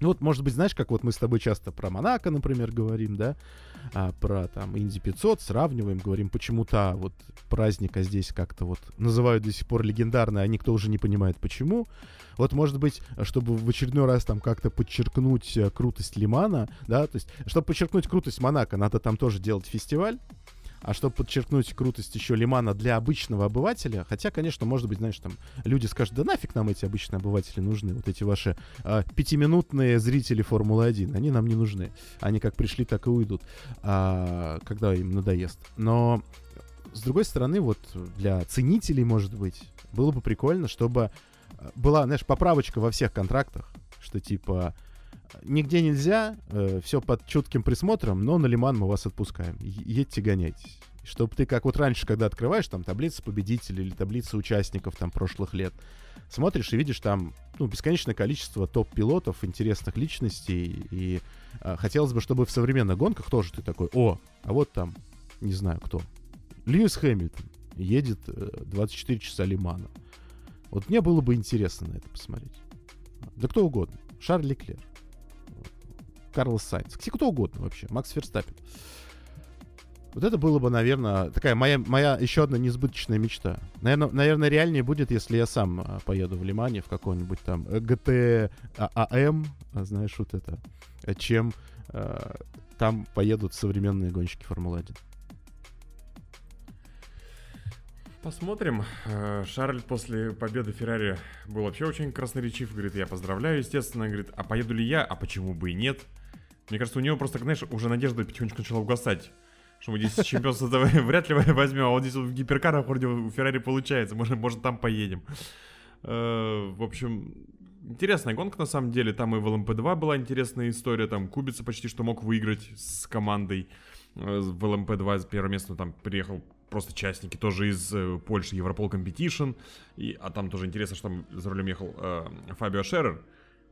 Ну вот, может быть, знаешь, как вот мы с тобой часто про Монако, например, говорим, да, а, про там Инди 500, сравниваем, говорим, почему-то вот праздник, а здесь как-то вот называют до сих пор легендарно, а никто уже не понимает почему. Вот, может быть, чтобы в очередной раз там как-то подчеркнуть э, крутость Лимана, да, то есть, чтобы подчеркнуть крутость Монако, надо там тоже делать фестиваль, а чтобы подчеркнуть крутость еще Лимана для обычного обывателя, хотя, конечно, может быть, знаешь, там люди скажут, да нафиг нам эти обычные обыватели нужны, вот эти ваши а, пятиминутные зрители Формулы-1, они нам не нужны. Они как пришли, так и уйдут, а, когда им надоест. Но, с другой стороны, вот для ценителей, может быть, было бы прикольно, чтобы а, была, знаешь, поправочка во всех контрактах, что типа нигде нельзя, все под чутким присмотром, но на Лиман мы вас отпускаем. Едьте, гоняйтесь. Чтобы ты, как вот раньше, когда открываешь там таблицу победителей или таблицу участников там прошлых лет, смотришь и видишь там ну, бесконечное количество топ-пилотов, интересных личностей. И а, хотелось бы, чтобы в современных гонках тоже ты такой, о, а вот там, не знаю кто, Льюис Хэмилтон едет э, 24 часа Лимана. Вот мне было бы интересно на это посмотреть. Да кто угодно. Шарль Леклер. Карлос. Кстати, кто угодно вообще. Макс Ферстаппин. Вот это было бы, наверное, такая моя, моя еще одна несбыточная мечта. Наверное, наверное, реальнее будет, если я сам а, поеду в Лимане в какой-нибудь там э, GT АМ, а, знаешь, вот это, э, чем э, там поедут современные гонщики Формулы-1. Посмотрим. Э, Шарль после победы Феррари был вообще очень красноречив. Говорит, я поздравляю, естественно. Говорит, а поеду ли я? А почему бы и нет? Мне кажется, у него просто, знаешь, уже надежда потихонечку начала угасать. Что мы здесь чемпионство [LAUGHS] вряд ли [LAUGHS] возьмем, а вот здесь в гиперкарах вроде у Феррари получается. Может, может там поедем. Э, В общем, интересная гонка на самом деле. Там и в ЛМП-2 была интересная история. Там Кубица почти что мог выиграть с командой. Э, В ЛМП-2 с первого места там приехал просто частники тоже из э, Польши, Европол Competition. И, а там тоже интересно, что там за рулем ехал Фабио Шерер.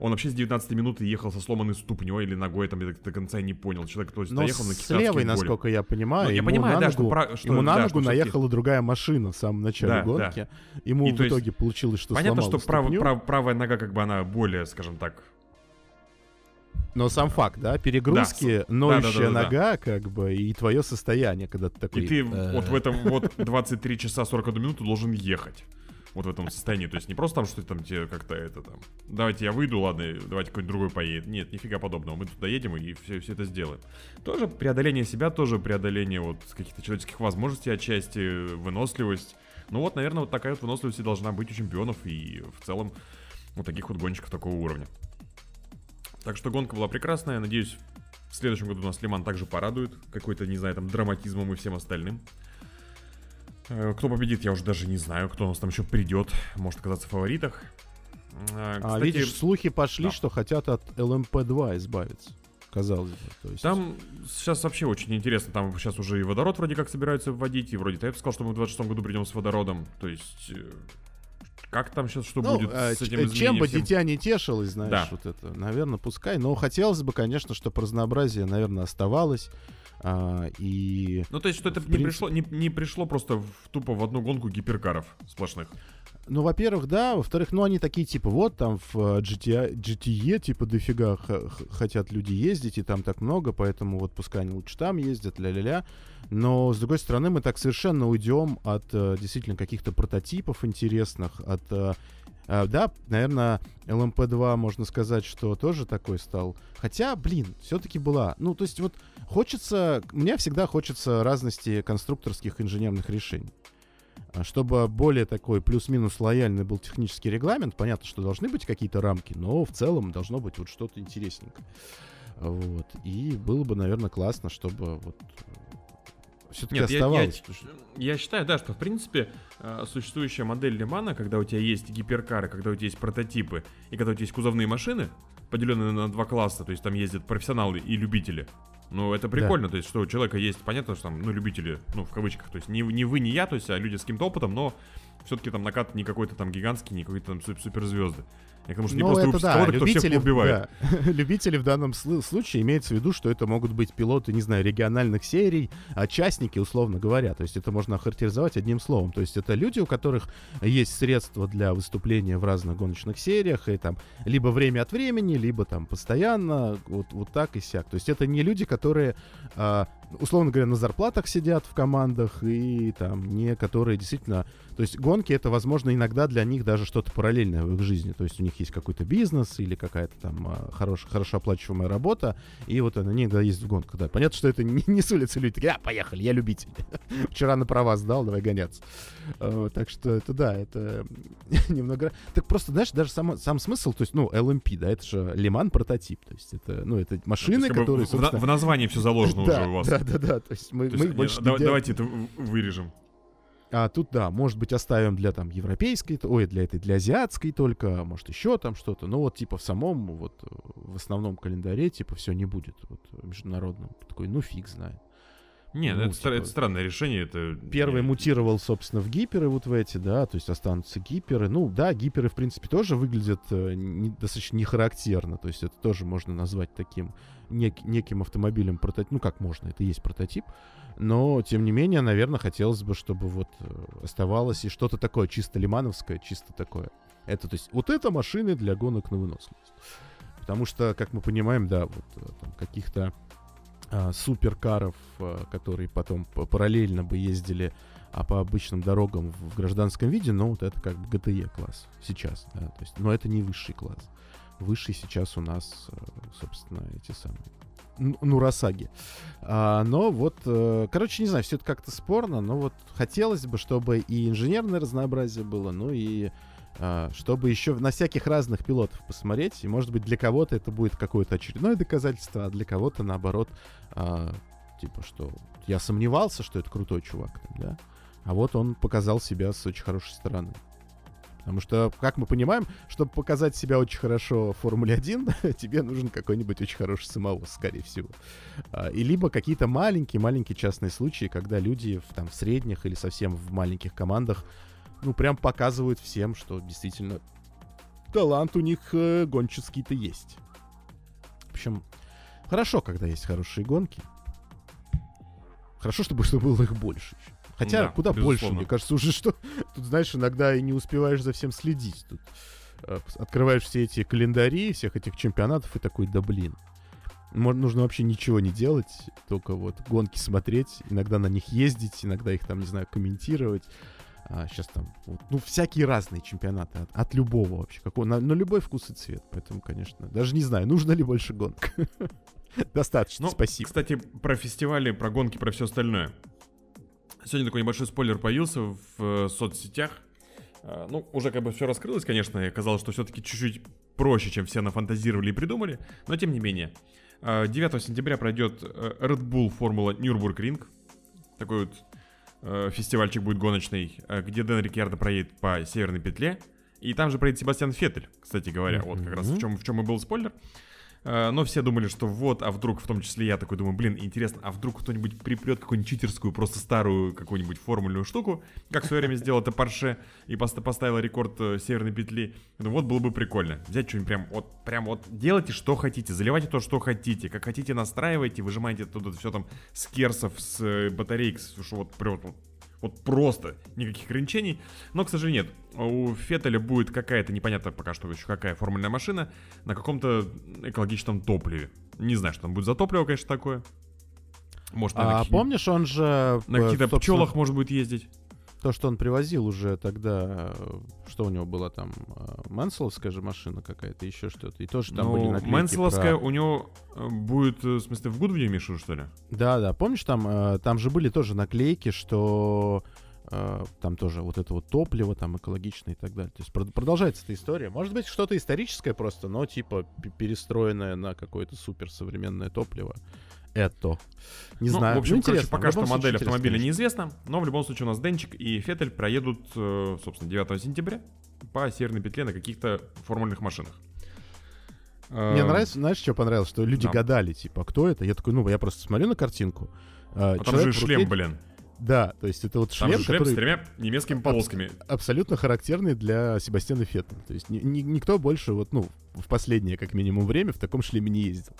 Он вообще с 19 минуты ехал со сломанной ступней или ногой, там я до, конца не понял. Человек, то есть, Но доехал на с левой, голе. насколько я понимаю, Ну, я понимаю, да, ногу, что про- что- ему на да, ногу что наехала другая машина в самом начале Да, гонки. Ему И в то есть итоге получилось, что Понятно, что прав- прав- правая нога, как бы она более, скажем так, Но сам факт, да, перегрузки, Да, ноющая да-да-да-да-да. нога, как бы, и твое состояние, когда ты такой... И ты э, вот в этом вот 23 часа 41 минуту должен ехать. Вот в этом состоянии. То есть не просто там, что там тебе как-то это там. Давайте я выйду, ладно, давайте какой-нибудь другой поедет. Нет, нифига подобного. Мы туда едем и все, все это сделаем. Тоже преодоление себя, тоже преодоление вот каких-то человеческих возможностей отчасти, выносливость. Ну вот, наверное, вот такая вот выносливость и должна быть у чемпионов и в целом у таких вот гонщиков такого уровня. Так что гонка была прекрасная. Надеюсь, в следующем году нас Лиман также порадует. Какой-то, не знаю, там, драматизмом и всем остальным. Э, Кто победит, я уже даже не знаю. Кто у нас там еще придет. Может оказаться в фаворитах. А, А кстати, видишь, слухи пошли, да. что хотят от ЛМП-2 избавиться. Казалось бы. То есть... Там сейчас вообще очень интересно. Там сейчас уже и водород вроде как собираются вводить. И вроде Тайп сказал, что мы в 26 году придем с водородом. То есть... э, Как там сейчас что Ну, будет э, с этим э, чем бы всем? дитя не тешилось, знаешь, Да. вот это, наверное, пускай. Но хотелось бы, конечно, чтобы разнообразие, наверное, оставалось. А, и, Ну, то есть, что это в не, пришло, не, не пришло просто в, тупо в одну гонку гиперкаров сплошных. ну, во-первых, да, во-вторых, ну, они такие, типа, вот там в э, GTA, GTE, типа, дофига хотят люди ездить, и там так много, поэтому вот пускай они лучше там ездят, ля-ля-ля. Но, с другой стороны, мы так совершенно уйдем от э, действительно каких-то прототипов интересных, от... э, да, наверное, LMP2, можно сказать, что тоже такой стал. Хотя, блин, все-таки была. Ну, то есть вот хочется... Мне всегда хочется разности конструкторских инженерных решений. А Чтобы более такой плюс-минус лояльный был технический регламент, понятно, что должны быть какие-то рамки, но в целом должно быть вот что-то интересненькое. Вот. И было бы, наверное, классно, чтобы вот все-таки Нет, я- я, оставалось. я считаю, да, что в принципе э, существующая модель Лимана, когда у тебя есть гиперкары, когда у тебя есть прототипы и когда у тебя есть кузовные машины, поделенные на два класса, то есть там ездят профессионалы и любители. Ну, это прикольно, то есть, что у человека есть, понятно, что там, ну, любители, ну, в кавычках, то есть, не, не вы, не я, то есть, а люди с каким-то опытом, но все-таки там накат не какой-то там гигантский, не какой-то там суп- суперзвезды. Я потому что не Ну, просто это да, кого-то, кто всех любители, убивает. да. [LAUGHS] любители в данном случае имеется в виду, что это могут быть пилоты, не знаю, региональных серий, а частники, условно говоря. То есть это можно охарактеризовать одним словом. То есть это люди, у которых есть средства для выступления в разных гоночных сериях, и там либо время от времени, либо там постоянно, вот, вот так и сяк. То есть это не люди, которые, а, условно говоря, на зарплатах сидят в командах, и там не которые действительно... То есть гонки это, возможно, иногда для них даже что-то параллельное в их жизни. То есть у них есть какой-то бизнес или какая-то там а, хорош, хорошо оплачиваемая работа, и вот они иногда ездят в гонку. Да, понятно, что это не, [LAUGHS] не с улицы люди такие, а, поехали, я любитель. [LAUGHS] Вчера на права сдал, давай гоняться. А, Так что это да, это [LAUGHS] немного... Так просто, знаешь, даже сам, сам смысл, то есть, ну, LMP, да, это же Лиман прототип. То есть это, ну, это То машины, есть, которые, в, в названии все заложено уже у вас. Да, да, да. То есть мы, мы больше э, давайте это вырежем. А тут, да, может быть, оставим для там европейской, ой, для этой, для азиатской только, а может, еще там что-то. Но вот, типа, в самом, вот, в основном календаре, типа, все не будет, вот, международном. Такой, ну, фиг знает. Нет, Ну, это, стра- типа, это странное решение. Это Первый не- мутировал, собственно, в гиперы вот в эти, да, то есть останутся гиперы. Ну, да, гиперы, в принципе, тоже выглядят э, не- достаточно нехарактерно, то есть это тоже можно назвать таким нек- неким автомобилем прототип, ну, как можно, это и есть прототип, но, тем не менее, наверное, хотелось бы, чтобы вот э, оставалось и что-то такое чисто лимановское, чисто такое. Это, то есть, вот это машины для гонок на выносливость. Потому что, как мы понимаем, да, вот э, там каких-то а, суперкаров, а, которые потом параллельно бы ездили а по обычным дорогам в гражданском виде, но вот это как бы GTE класс сейчас, да, то есть, но это не высший класс. Высший сейчас у нас, э, собственно, эти самые ну, Нурасаги. А, но вот, э, короче, не знаю, все это как-то спорно, но вот хотелось бы, чтобы и инженерное разнообразие было, ну и а, чтобы еще на всяких разных пилотов посмотреть, и может быть для кого-то это будет какое-то очередное доказательство, а для кого-то наоборот, а, типа что я сомневался, что это крутой чувак, да, а вот он показал себя с очень хорошей стороны. Потому что, как мы понимаем, чтобы показать себя очень хорошо в Формуле 1, [LAUGHS] тебе нужен какой-нибудь очень хороший самовоз, скорее всего. А, И либо какие-то маленькие-маленькие частные случаи, когда люди в, там, в средних или совсем в маленьких командах, ну, прям показывают всем, что действительно талант у них э, гонческий-то есть. В общем, хорошо, когда есть хорошие гонки. Хорошо, чтобы, чтобы было их больше еще. Хотя Да, куда больше, безусловно. мне кажется, уже что... [LAUGHS] Тут, знаешь, иногда и не успеваешь за всем следить. Тут э, открываешь все эти календари, всех этих чемпионатов и такой, да блин. Мо- Нужно вообще ничего не делать, только вот гонки смотреть, иногда на них ездить, иногда их там, не знаю, комментировать. сейчас там, вот, ну, всякие разные чемпионаты, от, от любого вообще, какого, на, на любой вкус и цвет. Поэтому, конечно, даже не знаю, нужно ли больше гонок. [LAUGHS] Достаточно, Ну, спасибо. Кстати, про фестивали, про гонки, про все остальное. Сегодня такой небольшой спойлер появился в э, соцсетях. Э, ну, уже как бы все раскрылось, конечно, и оказалось, что все-таки чуть-чуть проще, чем все нафантазировали и придумали. Но тем не менее. Э, 9 сентября пройдет э, Red Bull Формула Нюрбургринг. Такой вот э, фестивальчик будет гоночный, где Дэн Рикьярдо проедет по северной петле. И там же проедет Себастьян Феттель, кстати говоря. Вот как раз в чем, в чем и был спойлер. Э, Но все думали, что вот, а вдруг, в том числе я такой думаю, блин, интересно, а вдруг кто-нибудь припрет какую-нибудь читерскую, просто старую какую-нибудь формульную штуку, как в свое время сделал это Порше и поста- поставил рекорд э, северной петли. Ну вот было бы прикольно. Взять что-нибудь прям вот, прям вот делайте, что хотите, заливайте то, что хотите, как хотите настраивайте, выжимайте оттуда все там с керсов, с э, батареек, что вот прям вот вот просто никаких ограничений. Но, к сожалению, нет. У Феттеля будет какая-то, непонятно пока что еще какая формульная машина, на каком-то экологичном топливе. Не знаю, что там будет за топливо, конечно, такое. Может, на, А каких- помнишь, он же... на э, каких-то собственно, пчелах может будет ездить. То, что он привозил уже тогда, э, что у него была там, э, Мэнселовская же машина какая-то, еще что-то. И тоже там были Ну, наклейки Мэнселовская про- у него э, будет, в смысле, в в виду, что ли? Да, да, помнишь, там, там же были тоже наклейки, что там тоже вот это вот топливо, там экологичное и так далее. То есть прод- продолжается эта история. Может быть, что-то историческое просто, но типа перестроенное на какое-то суперсовременное топливо. Это. Не Ну, знаю. В общем, Ну, короче, пока В что случае, модель интересно, автомобиля конечно. неизвестна, но в любом случае у нас Денчик и Феттель проедут, э, собственно, 9 сентября по северной петле на каких-то формульных машинах. Мне Э, нравится, знаешь, что понравилось? Что люди да. гадали, типа, кто это? Я такой, ну, я просто смотрю на картинку. а, А там же шлем, блин. Да, то есть это вот Там шлем, же шлем который с тремя немецкими полосками. абсолютно характерный для Себастьяна Феттеля. То есть ни- ни- никто больше вот, ну, в последнее, как минимум, время в таком шлеме не ездил.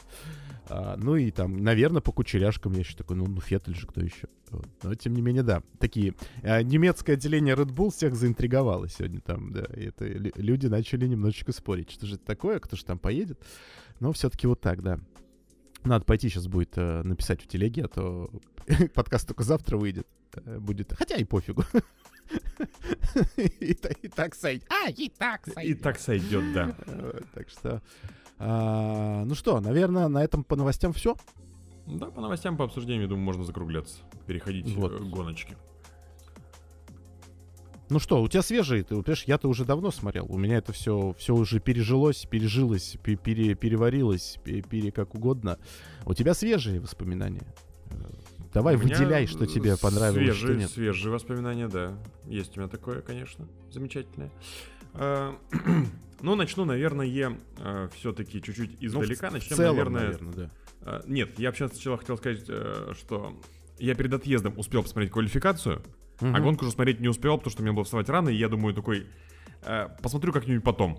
А, ну и там, наверное, по кучеряшкам я еще такой, ну, ну Феттель же кто еще. Вот. Но тем не менее, да. Такие. а, немецкое отделение Red Bull всех заинтриговало сегодня там, да. И это лю- люди начали немножечко спорить, что же это такое, кто же там поедет. Но все-таки вот так, да. Надо пойти сейчас будет э, написать в телеге, а то [LAUGHS] подкаст только завтра выйдет. Э, будет. Хотя и пофигу. [LAUGHS] И и так сойдет. А, и так И сойдет. так сойдет, да. Так что. А, Ну что, наверное, на этом по новостям все. Да, по новостям, по обсуждению, думаю, можно закругляться. Переходить Вот. э, к гоночке. Ну что, у тебя свежие, ты, понимаешь, я-то уже давно смотрел. У меня это все, все уже пережилось, пережилось, пе- пере- переварилось, пе- пере, как угодно. У тебя свежие воспоминания. Э, Давай выделяй, что тебе понравилось, что свежие, нет. Свежие воспоминания, да. Есть у меня такое, конечно. Замечательное. А, Ну, начну, наверное, все-таки чуть-чуть Ну, в- издалека. в Начнем, целом, наверное, наверное, да. А, Нет, я вообще сначала хотел сказать, э, что я перед отъездом успел посмотреть квалификацию, а Мгм. гонку уже смотреть не успевал, потому что мне было вставать рано, и я думаю такой, э, посмотрю как-нибудь потом.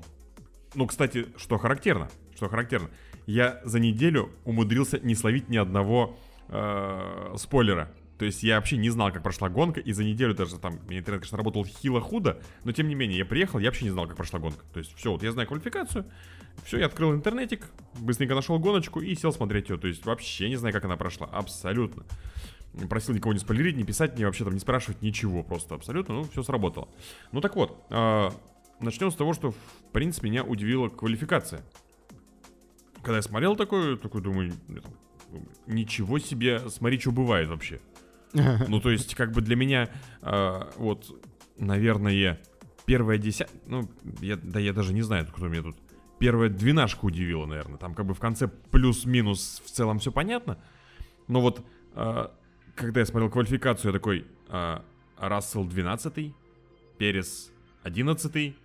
Ну, кстати, что характерно, что характерно, я за неделю умудрился не словить ни одного э, спойлера. То есть я вообще не знал, как прошла гонка, и за неделю даже там, интернет, конечно, работал хило-худо, но тем не менее, я приехал, я вообще не знал, как прошла гонка. То есть все, вот я знаю квалификацию, все, я открыл интернетик, быстренько нашел гоночку и сел смотреть ее. То есть вообще не знаю, как она прошла, абсолютно. Просил никого не спойлерить, не писать, мне вообще там не спрашивать ничего, просто абсолютно, ну, все сработало. Ну так вот, а, начнем с того, что, в принципе, меня удивила квалификация. Когда я смотрел такое, такой думаю, ничего себе, смотри, что бывает вообще. [LAUGHS] Ну, то есть, как бы для меня, а, вот, наверное, первая десятка, ну, я, да я даже не знаю, кто меня тут. Первая двенашка удивила, наверное. Там как бы в конце плюс-минус в целом все понятно. Но вот, а, когда я смотрел квалификацию, я такой, а, Рассел 12 Перес 11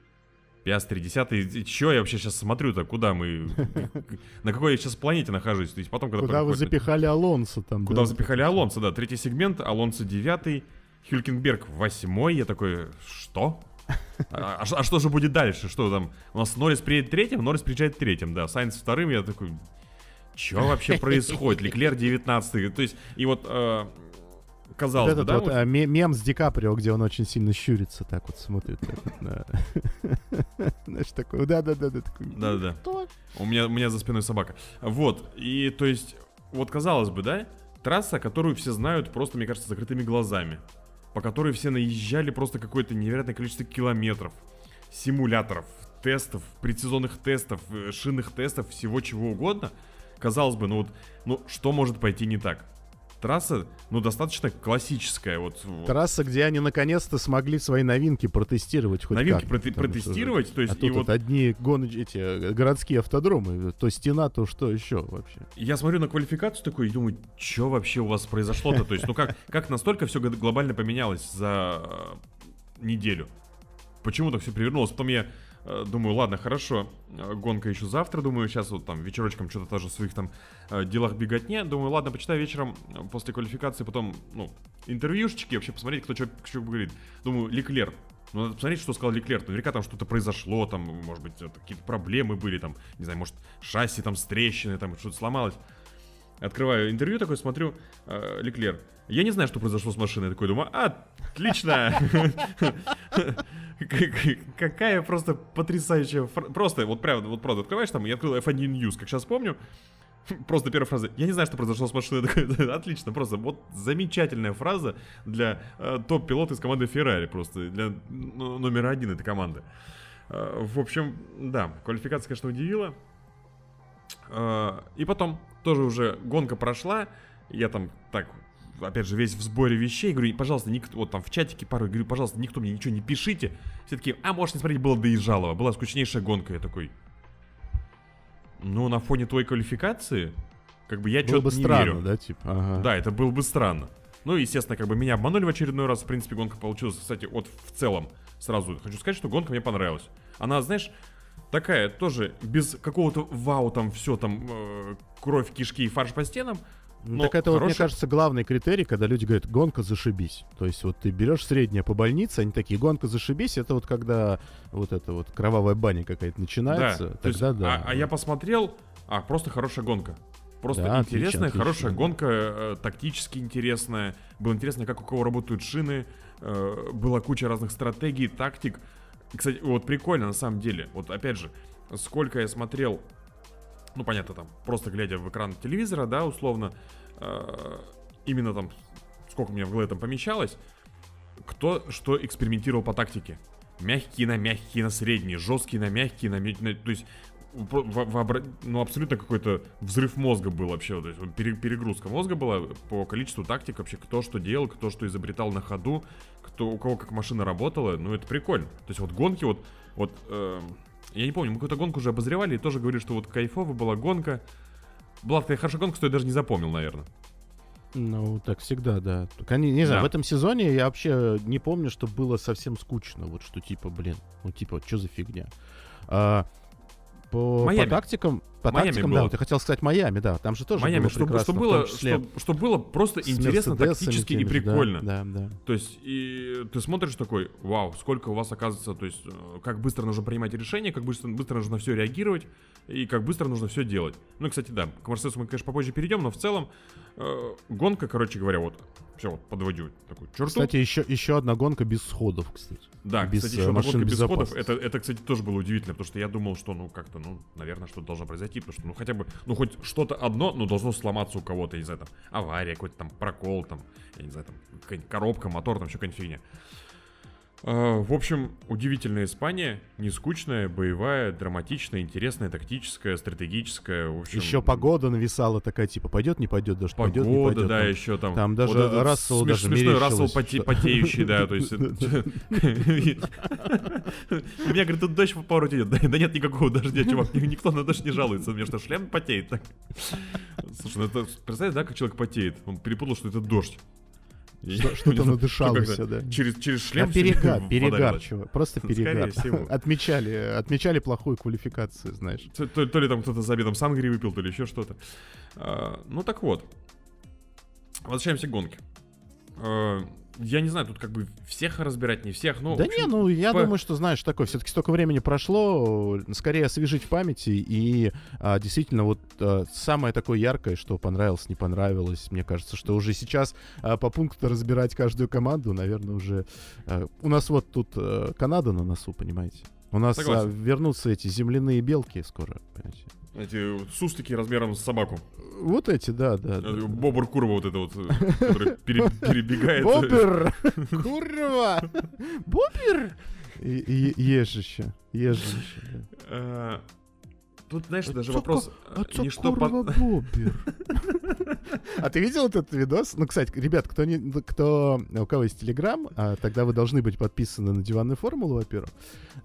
Пиастри 10 Че я вообще сейчас смотрю-то? Куда мы? [LAUGHS] На какой я сейчас планете нахожусь? То есть потом, когда Куда вы запихали Алонсо там? Куда да? запихали Алонсо, да. Третий сегмент, Алонсо девятый, Хюлькенберг восьмой. Я такой, что? А, а а что же будет дальше? Что там? У нас Норрис приедет третьим, Норрис приезжает третьим, да. Сайнс вторым, я такой, что вообще [LAUGHS] происходит? Леклер 19 То есть, и вот, э, Вот казалось бы, этот да, вот вот- а, ме- мем с Ди Каприо, где он очень сильно щурится, так вот смотрит. вот [LAUGHS] Знаешь, такой, да-да-да. Да-да-да. У меня, у меня за спиной собака. Вот, и то есть, вот казалось бы, да, трасса, которую все знают просто, мне кажется, закрытыми глазами. По которой все наезжали просто какое-то невероятное количество километров, симуляторов, тестов, предсезонных тестов, э, шинных тестов, всего чего угодно. Казалось бы, ну вот, ну что может пойти не так? Трасса, ну, достаточно классическая, вот. Трасса, где они наконец-то смогли свои новинки протестировать хоть Новинки как-то, проте- потому что- протестировать, то есть, А и тут вот одни гон... эти э, городские автодромы, то стена, то что еще вообще. Я смотрю на квалификацию такой и думаю, что вообще у вас произошло-то? То есть, ну как, как настолько все глобально поменялось за э, неделю? Почему так все перевернулось? Потом я думаю, ладно, хорошо, э, гонка еще завтра, думаю, сейчас вот там вечерочком что-то тоже в своих там э, делах беготне. Думаю, ладно, почитаю вечером э, после квалификации, потом, ну, интервьюшечки, вообще посмотреть, кто что говорит. Думаю, Леклер, ну, надо посмотреть, что сказал Леклер. Наверняка там что-то произошло, там, может быть, какие-то проблемы были, там, не знаю, может, шасси там с трещиной, там, что-то сломалось. Открываю интервью такой, смотрю, э, Леклер. Я не знаю, что произошло с машиной. Я такой думаю, отлично! [LAUGHS] Какая просто потрясающая... Просто, вот прям, вот правда, открываешь там, я открыл F1 News, как сейчас помню, [LAUGHS] Просто первая фраза. Я не знаю, что произошло с машиной. Такой, [LAUGHS] Отлично, просто вот замечательная фраза для э, топ-пилота из команды Ferrari. Просто для номера один этой команды. Э, в общем, да, квалификация, конечно, удивила. Э, и потом тоже уже гонка прошла. Я там так, опять же, весь в сборе вещей. Говорю, пожалуйста, никто, вот там в чатике пару, говорю, пожалуйста, никто мне ничего не пишите. Все таки а, можешь не смотреть, было доезжалово. Была скучнейшая гонка. Я такой, ну, на фоне твоей квалификации, как бы я Было что-то бы не странно, верю. да, типа? Ага. Да, это было бы странно. Ну, естественно, как бы меня обманули в очередной раз. В принципе, гонка получилась, кстати, вот в целом. Сразу хочу сказать, что гонка мне понравилась. Она, знаешь, такая тоже без какого-то вау, там все там э, кровь, кишки и фарш по стенам. Ну, но так это, вот, мне кажется, главный критерий, когда люди говорят, гонка зашибись. То есть вот ты берешь среднее по больнице, они такие, гонка зашибись, это вот когда вот эта вот кровавая баня какая-то начинается, есть, тогда да. А, а я посмотрел, а просто хорошая гонка. Просто Да, отлично, интересная, отлично, хорошая да. гонка, э, тактически интересная. Было интересно, как у кого работают шины. э, была куча разных стратегий, тактик. Кстати, вот прикольно на самом деле. Вот опять же, сколько я смотрел, ну понятно, там, просто глядя в экран телевизора, да, условно, э, именно там, сколько у меня в голове там помещалось, кто что экспериментировал по тактике. Мягкие на мягкие на средние, жесткие на мягкие на, на- то есть во- вообра- ну абсолютно какой-то взрыв мозга был вообще, то есть перегрузка мозга была по количеству тактик вообще, кто что делал, кто что изобретал на ходу, кто у кого как машина работала, ну это прикольно. То есть вот гонки вот, вот эм, я не помню, мы какую-то гонку уже обозревали и тоже говорили, что вот кайфово была гонка. Была такая хорошая гонка, что я даже не запомнил, наверное. Ну, так всегда, да. Только они, не знаю, Да. в этом сезоне я вообще не помню, что было совсем скучно. Вот что типа, блин, ну типа, вот что за фигня. А, по, по Майами. тактикам, по Майами тактикам, было. да, вот я хотел сказать Майами, да, там же тоже Майами, было прекрасно, что в было, что, что было просто с интересно, тактически и же, да, прикольно. Да, да. То есть, и ты смотришь такой, вау, сколько у вас оказывается, то есть, э, как быстро нужно принимать решения, как быстро, быстро нужно все реагировать, и как быстро нужно все делать. Ну, кстати, да, к Мерседесу мы, конечно, попозже перейдем, но в целом, э, гонка, короче говоря, вот, Все, вот подводю такую черту. Кстати, еще, еще одна гонка без сходов, кстати. Да, без, кстати, э, еще одна гонка без сходов. Это, это, кстати, тоже было удивительно, потому что я думал, что, ну, как-то, ну, наверное, что-то должно произойти, потому что, ну, хотя бы, ну, хоть что-то одно, ну, должно сломаться у кого-то, не знаю, там, авария, какой-то там прокол, там, я не знаю, там, какая-нибудь коробка, мотор, там, еще какая-нибудь фигня. А, В общем, удивительная Испания, не скучная, боевая, драматичная, интересная, тактическая, стратегическая. В общем, Еще погода нависала такая, типа, пойдет, не пойдет, дождь пойдет, не Погода, пойдет. да, Там еще там. там даже этот Рассел смеш- даже смешной Рассел поте- потеющий, да, то есть. [LAUGHS] У меня, говорит, тут дождь по идет. Да нет никакого дождя, чувак, ни- никто на дождь не жалуется. У меня что, шлем потеет так? [LAUGHS] Слушай, ну это, представляешь, да, как человек потеет? Он перепутал, что это дождь. Что-то надышалось, да. Через, через А шлем перегар, вода перегар, чувак, просто перегар. Отмечали, отмечали плохую квалификацию, знаешь. То, то- то ли там кто-то за обедом сангри выпил, то ли еще что-то. А, ну так вот. Возвращаемся к гонке. Я не знаю, тут как бы всех разбирать, не всех, но... да общем, не, ну я по- думаю, что знаешь такое, все-таки столько времени прошло, скорее освежить в памяти и а, действительно вот а, самое такое яркое, что понравилось, не понравилось, мне кажется, что уже сейчас а, по пункту разбирать каждую команду, наверное, уже а, у нас вот тут а, Канада на носу, понимаете? У нас а, вернутся эти земляные белки скоро, понимаете? Эти суслики размером с собаку. Вот эти, да, да. да. Бобр Курова вот это вот, который пере- перебегает. Бобер! [LAUGHS] Курва! Бобер! Ежище. Ежище. Э, Тут, знаешь, даже Отца вопрос ко- э, отца не что курва под- Бобер. А ты видел этот видос? Ну, кстати, ребят, кто, не, кто у кого есть Телеграм, а, тогда вы должны быть подписаны на диванную формулу, во-первых.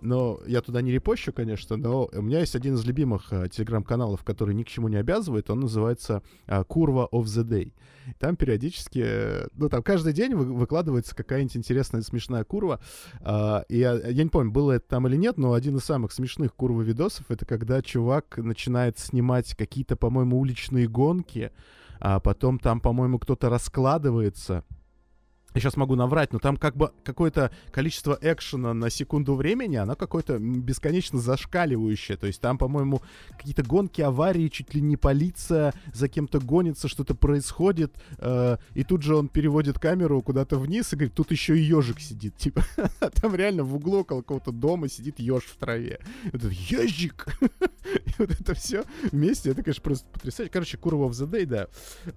Но я туда не репощу, конечно, но у меня есть один из любимых а, телеграм-каналов, который ни к чему не обязывает. Он называется а, Курва of the Day. Там периодически, э, ну, там каждый день вы- выкладывается какая-нибудь интересная смешная курва. А, и я, я не помню, было это там или нет, но один из самых смешных курва видосов это когда чувак начинает снимать какие-то, по-моему, уличные гонки, а потом там, по-моему, кто-то раскладывается. Я сейчас могу наврать, но там как бы какое-то количество экшена на секунду времени, оно какое-то бесконечно зашкаливающее. То есть там, по-моему, какие-то гонки, аварии, чуть ли не полиция за кем-то гонится, что-то происходит, э, и тут же он переводит камеру куда-то вниз и говорит, тут еще и ежик сидит. [LAUGHS] Типа, там реально в углу около какого-то дома сидит еж в траве. Этот ежик! [LAUGHS] И вот это все вместе, это, конечно, просто потрясающе. Короче, Курва of the Day, да.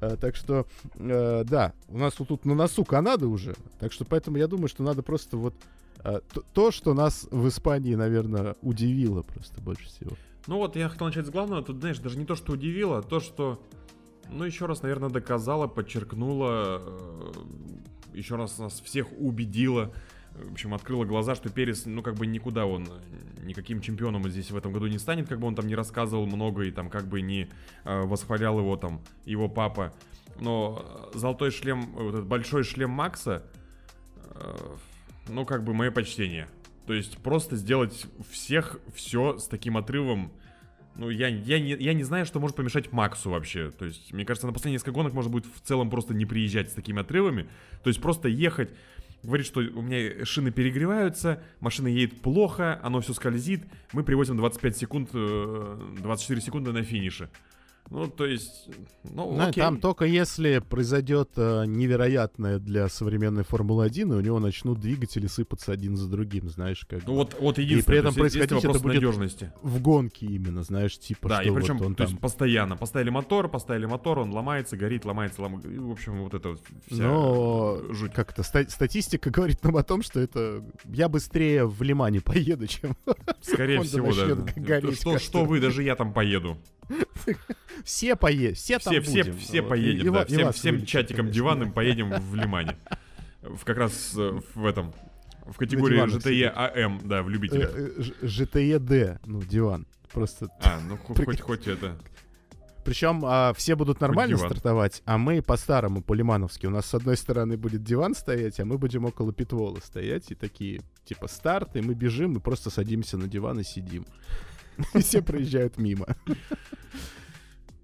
Э, так что, э, да, у нас вот тут на носу Канада уже. Так что поэтому я думаю, что надо просто вот э, то- то, что нас в Испании, наверное, удивило просто больше всего. Ну вот, я хотел начать с главного. Тут, знаешь, даже не то, что удивило, а то, что, ну, еще раз, наверное, доказала, подчеркнула, э, еще раз нас всех убедила, в общем, открыла глаза, что Перес, ну, как бы никуда он э, никаким чемпионом здесь в этом году не станет, как бы он там не рассказывал много и там как бы не э, восхвалял его там его папа. Но э, золотой шлем, э, вот этот большой шлем Макса, э, ну, как бы мое почтение. То есть просто сделать всех все с таким отрывом. Ну, я, я, не, я не знаю, что может помешать Максу вообще. То есть, мне кажется, на последние несколько гонок можно будет в целом просто не приезжать с такими отрывами. То есть просто ехать, говорит, что у меня шины перегреваются, машина едет плохо, оно все скользит, мы привозим 25 секунд, э, 24 секунды на финише. Ну, то есть, ну, Ну, окей. там только если произойдет э, невероятное для современной Формулы-1, и у него начнут двигатели сыпаться один за другим, знаешь, как Ну, вот, вот единственное, при этом то есть, есть происходить вопрос это будет надежности. в гонке именно, знаешь, типа, Да, что и причем, вот он то там... есть постоянно. Поставили мотор, поставили мотор, он ломается, горит, ломается, ломается. И, в общем, вот это вот вся Но жуть. как-то ста- статистика говорит нам о том, что это я быстрее в Лимане поеду, чем Скорее [LAUGHS] всего, да. гореть Что, что вы, даже я там поеду. [LAUGHS] все поедут, все там Все, все, будем. все Вот. поедем, И да. и Всем, вас всем чатиком конечно. поедем в Лимане. В как раз э, в этом. В категории GTE. AM, да, в Э, любителях. э, Ж- ЖТЕ-Д, ну, диван. Просто А, ну хоть, хоть это. Причем а, все будут нормально стартовать, а мы по-старому, по-лимановски. У нас с одной стороны будет диван стоять, а мы будем около питвола стоять. И такие, типа, старт, и мы бежим, и просто садимся на диван и сидим. [LAUGHS] И все проезжают мимо.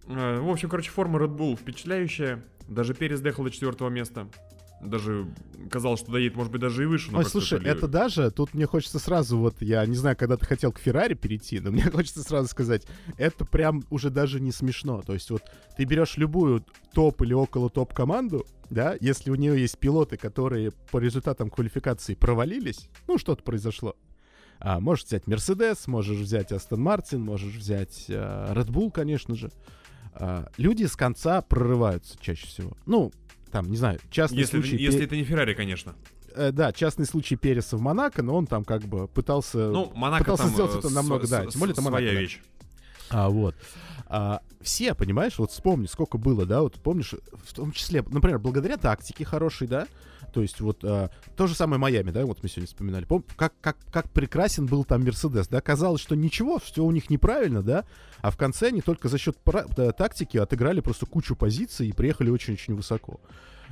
Э, В общем, короче, форма Red Bull впечатляющая. Даже Перес доехал до четвертого места. Даже казалось, что доедет, может быть, даже и выше. но Ой, слушай, то ли- это даже, тут мне хочется сразу, вот, я не знаю, когда ты хотел к Феррари перейти, но [LAUGHS] мне хочется сразу сказать, это прям уже даже не смешно. То есть вот ты берешь любую топ или около топ команду, да, если у нее есть пилоты, которые по результатам квалификации провалились, ну, что-то произошло, а, можешь взять Мерседес, можешь взять Астон Мартин, можешь взять а, Red Bull, конечно же. А, люди с конца прорываются чаще всего. Ну, там, не знаю, частный Если, это, случай... если Пе- это не Феррари, конечно. э, да, частный случай Переса в Монако, но он там как бы пытался... Ну, Монако пытался там сделать э, это намного, с- да, тем более это Монако, своя да. вещь. А, вот. А, все, понимаешь, вот вспомни, сколько было, да, вот помнишь, в том числе, например, благодаря тактике хорошей, да, то есть вот а, то же самое Майами, да, вот мы сегодня вспоминали, Пом, как, как, как прекрасен был там Мерседес, да, казалось, что ничего, все у них неправильно, да, а в конце они только за счет да, тактики отыграли просто кучу позиций и приехали очень-очень высоко.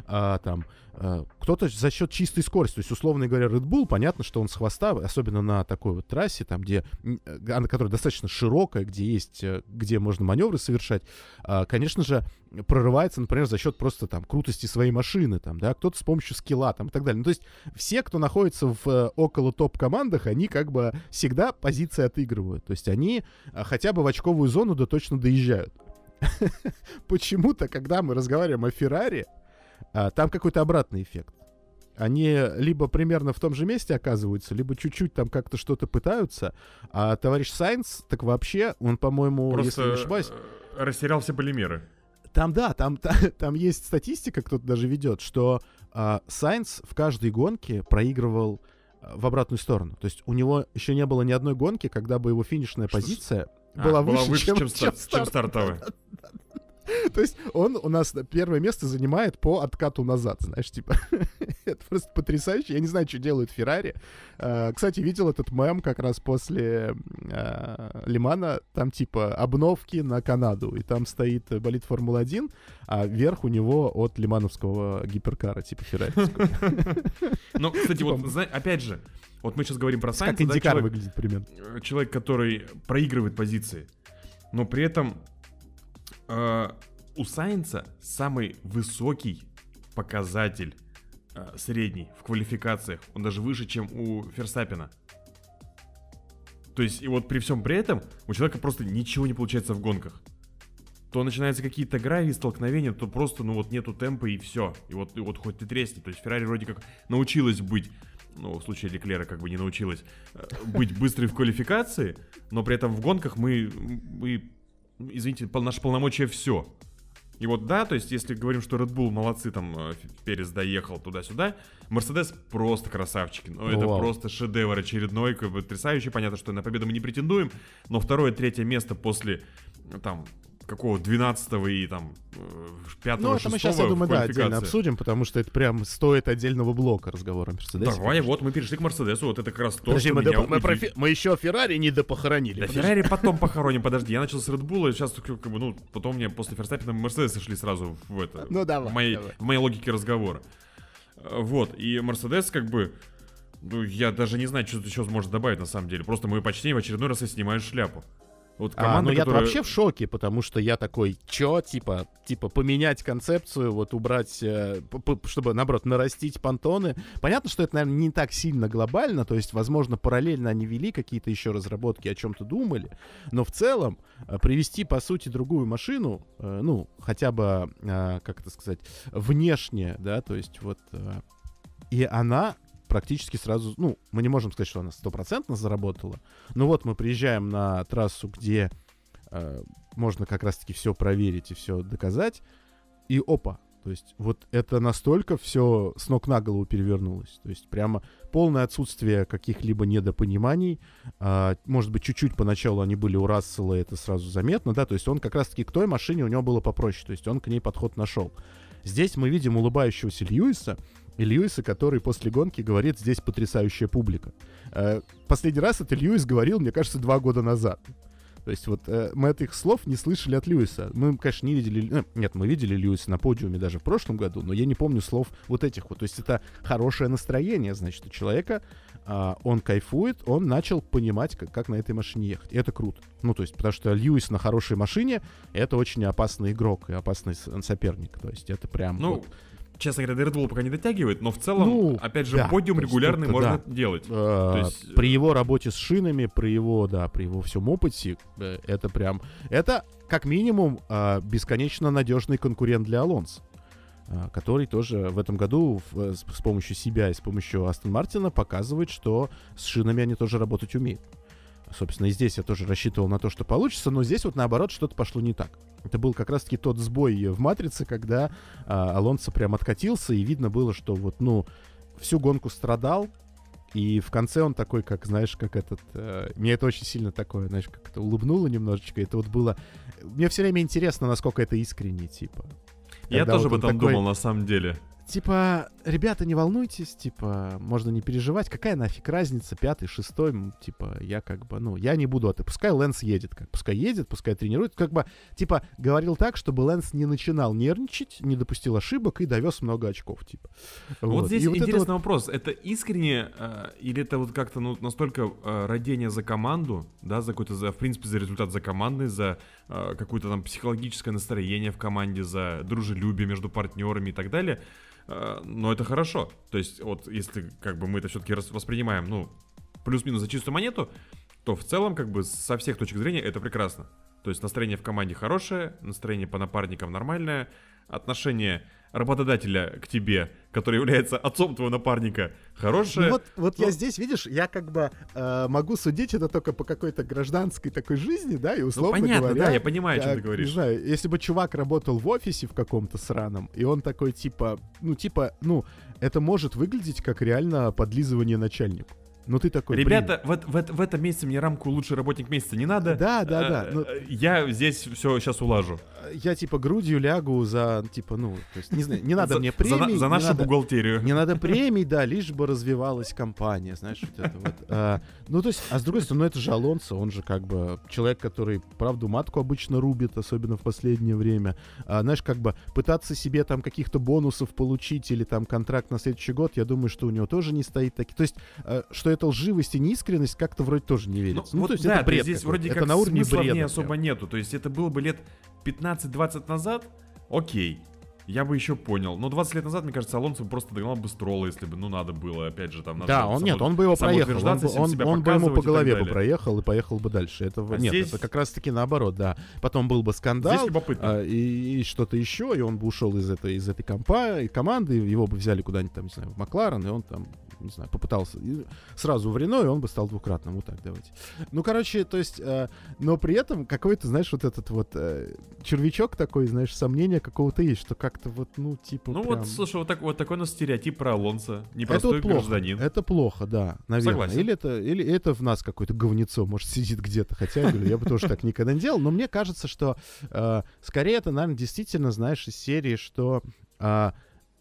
А, там а, кто-то за счет чистой скорости, то есть, условно говоря, Red Bull, понятно, что он с хвоста, особенно на такой вот трассе, там, где, э, она, которая достаточно широкая, где есть, э, где можно маневры совершать, а, конечно же, прорывается, например, за счет просто там крутости своей машины, там, да, кто-то с помощью скилла, там, и так далее. Ну, то есть все, кто находится в э, около топ-командах, они как бы всегда позиции отыгрывают, то есть они а, хотя бы в очковую зону да точно доезжают. [LAUGHS] Почему-то, когда мы разговариваем о Феррари, а, там какой-то обратный эффект. Они либо примерно в том же месте оказываются, либо чуть-чуть там как-то что-то пытаются. А товарищ Сайнс, так вообще, он, по-моему, если Просто не ошибаюсь, э, растерял все полимеры. там, да, там, та- [LAUGHS] там есть статистика, кто-то даже ведет, что а, Сайнс в каждой гонке проигрывал а, в обратную сторону. То есть у него еще не было ни одной гонки, когда бы его финишная Что позиция А, была, выше, чем, чем, ста- чем чем старт. стартовая. [LAUGHS] То есть он у нас первое место занимает по откату назад, знаешь, типа. [LAUGHS] Это просто потрясающе. Я не знаю, что делают Феррари. А, Кстати, видел этот мем как раз после а, Лимана. Там типа обновки на Канаду. И там стоит болит Формула-1, а верх у него от лимановского гиперкара, типа Феррари. [LAUGHS] Ну, кстати, вот, Типа- опять же, вот мы сейчас говорим про Как Сайнца, да, индикар выглядит примерно. э, человек, который проигрывает позиции, но при этом э, у Сайнца самый высокий показатель э, средний в квалификациях. Он даже выше, чем у Ферстаппина. То есть, и вот при всем при этом у человека просто ничего не получается в гонках. То начинаются какие-то гравии, столкновения, то просто, ну вот нету темпа и все. И вот, и вот хоть ты тресни. То есть Феррари вроде как научилась быть, ну в случае Леклера как бы не научилась, э, быть быстрой в квалификации, но при этом в гонках мы, мы извините, наши полномочия все. И вот да, то есть если говорим, что Red Bull молодцы, там э, Перес доехал туда-сюда, Мерседес просто красавчики. Ну, это Вау. просто шедевр очередной, как бы потрясающий. Понятно, что на победу мы не претендуем, но второе, третье место после э, там какого 12 и там 5 Ну, это мы сейчас, я думаю, да, отдельно обсудим, потому что это прям стоит отдельного блока разговора о Мерседесе. Давай, вот мы перешли к Мерседесу, вот это как раз то, Подожди, что мы, меня мы, про удив- Фе- мы еще Феррари не допохоронили. Да Подожди. Феррари потом [LAUGHS] похороним, подожди, я начал с Bull, и сейчас как бы, ну, потом мне после Ферстаппина Мерседесы шли сразу в это, Ну, давай, в, моей, давай. в моей логике разговора. Э, Вот, и Мерседес как бы, ну, я даже не знаю, что тут еще может добавить на самом деле, просто мое почтение в очередной раз я снимаю шляпу. Вот А, команда, ну я которая... вообще в шоке, потому что я такой, чё, типа, типа поменять концепцию, вот убрать, э, чтобы, наоборот, нарастить понтоны. Понятно, что это, наверное, не так сильно глобально, то есть, возможно, параллельно они вели какие-то еще разработки, о чем-то думали, но в целом э, привести, по сути, другую машину, э, ну, хотя бы, э, как это сказать, внешне, да, то есть вот... э, и она практически сразу, ну, мы не можем сказать, что она стопроцентно заработала, ну вот мы приезжаем на трассу, где э, можно как раз-таки все проверить и все доказать, и опа. То есть вот это настолько все с ног на голову перевернулось. То есть прямо полное отсутствие каких-либо недопониманий. А, может быть, чуть-чуть поначалу они были у Рассела, это сразу заметно, да. То есть он как раз-таки к той машине у него было попроще. То есть он к ней подход нашел. Здесь мы видим улыбающегося Льюиса, Льюиса, который после гонки говорит, здесь потрясающая публика. Э, Последний раз это Льюис говорил, мне кажется, два года назад. То есть вот э, мы этих слов не слышали от Льюиса. Мы, конечно, не видели... э, нет, мы видели Льюиса на подиуме даже в прошлом году, но я не помню слов вот этих вот. То есть это хорошее настроение, значит, у человека. а, он кайфует, он начал понимать, как, как на этой машине ехать. И это круто. Ну, то есть, потому что Льюис на хорошей машине — это очень опасный игрок и опасный соперник. То есть это прям... Ну, вот честно говоря, до Red Bull пока не дотягивает, но в целом, Ну, опять же, да, подиум регулярный можно да. делать. Э, есть, при его работе с шинами, при его, да, при его всем опыте, э, это прям, это как минимум э, бесконечно надежный конкурент для Алонса, э, который тоже в этом году в- э, с, с помощью себя и с помощью Астон Мартина показывает, что с шинами они тоже работать умеют. Собственно, и здесь я тоже рассчитывал на то, что получится, но здесь вот наоборот что-то пошло не так. Это был как раз-таки тот сбой в матрице, когда а, Алонсо прям откатился, и видно было, что вот, ну, всю гонку страдал, и в конце он такой, как, знаешь, как этот... э, мне это очень сильно такое, знаешь, как это улыбнуло немножечко. Это вот было... Мне все время интересно, насколько это искренне, типа. Я тоже вот об этом такой, думал, на самом деле. Типа, ребята, не волнуйтесь, типа, можно не переживать, какая нафиг разница, пятый, шестой, типа, я как бы, ну, я не буду, а ты, пускай Лэнс едет, как, пускай едет, пускай тренирует, как бы, типа, говорил так, чтобы Лэнс не начинал нервничать, не допустил ошибок и довез много очков, типа. Вот, здесь И вот это интересный вот- вопрос. Это искренне э, или это вот как-то ну, настолько э, родение за команду, да, за какой-то, за, в принципе, за результат за командой, за э, какое-то там психологическое настроение в команде, за дружелюбие между партнерами и так далее. Э, но это хорошо. То есть вот если как бы мы это все-таки воспринимаем, ну, плюс-минус за чистую монету, то в целом как бы со всех точек зрения это прекрасно. То есть настроение в команде хорошее, настроение по напарникам нормальное, отношение работодателя к тебе, который является отцом твоего напарника, хорошее. Ну вот, вот я Ну- здесь, видишь, я как бы э, могу судить это только по какой-то гражданской такой жизни, да, и ну, условно понятно, говоря... да, я понимаю, о чем ты говоришь. Не знаю, если бы чувак работал в офисе в каком-то сраном, и он такой, типа, ну, типа, ну, это может выглядеть как реально подлизывание начальнику. Ну, ты такой, блин, Ребята, в, эт- в, эт- в этом месяце мне рамку лучший работник месяца не надо. Да, да, да, Э, ну- э, Я здесь все сейчас улажу. я, типа, грудью лягу за, типа, ну, то есть, не знаю, не надо мне премии, за нашу бухгалтерию. Не надо премий, да, лишь бы развивалась компания, знаешь, вот это вот. А, ну, то есть, а с другой стороны, ну, это же Алонсо, он же как бы человек, который правду матку обычно рубит, особенно в последнее время. А, знаешь, как бы пытаться себе там каких-то бонусов получить или там контракт на следующий год, я думаю, что у него тоже не стоит таки. То есть, а, что это лживость и неискренность, как-то вроде тоже не Ну, верится. Ну, вот то есть, да, это бред здесь какой-то. вроде это как на уровне смысла бреда. особо нету. То есть это было бы лет 15-20 назад, окей. Я бы еще понял. Но 20 лет назад, мне кажется, Алонсо просто догнал бы Строла, если бы, ну, надо было, опять же, там... надо Да, он само- нет, он бы его проехал. Он, бы- он- он бы ему по голове бы проехал и поехал бы дальше. Это А нет, здесь- это как раз таки наоборот, да. Потом был бы скандал. Здесь любопытно. а, и, и что-то еще, и он бы ушел из этой, из этой компа- команды, его бы взяли куда-нибудь там, не знаю, в Макларен, и он там, не знаю, попытался сразу в Рено, и он бы стал двукратным. Вот так давайте. Ну, короче, то есть, э, но при этом какой-то, знаешь, вот этот вот э, червячок такой, знаешь, сомнения какого-то есть, что как-то вот, ну, типа Ну прям- вот, слушай, вот, так, вот такой у нас стереотип про Алонсо. это Непростой вот плохо. гражданин. Это плохо, да, наверное. Согласен. Или это, или это в нас какое-то говнецо, может, сидит где-то. Хотя, я говорю, я бы тоже так никогда не делал. Но мне кажется, что э, скорее это, наверное, действительно, знаешь, из серии, что э,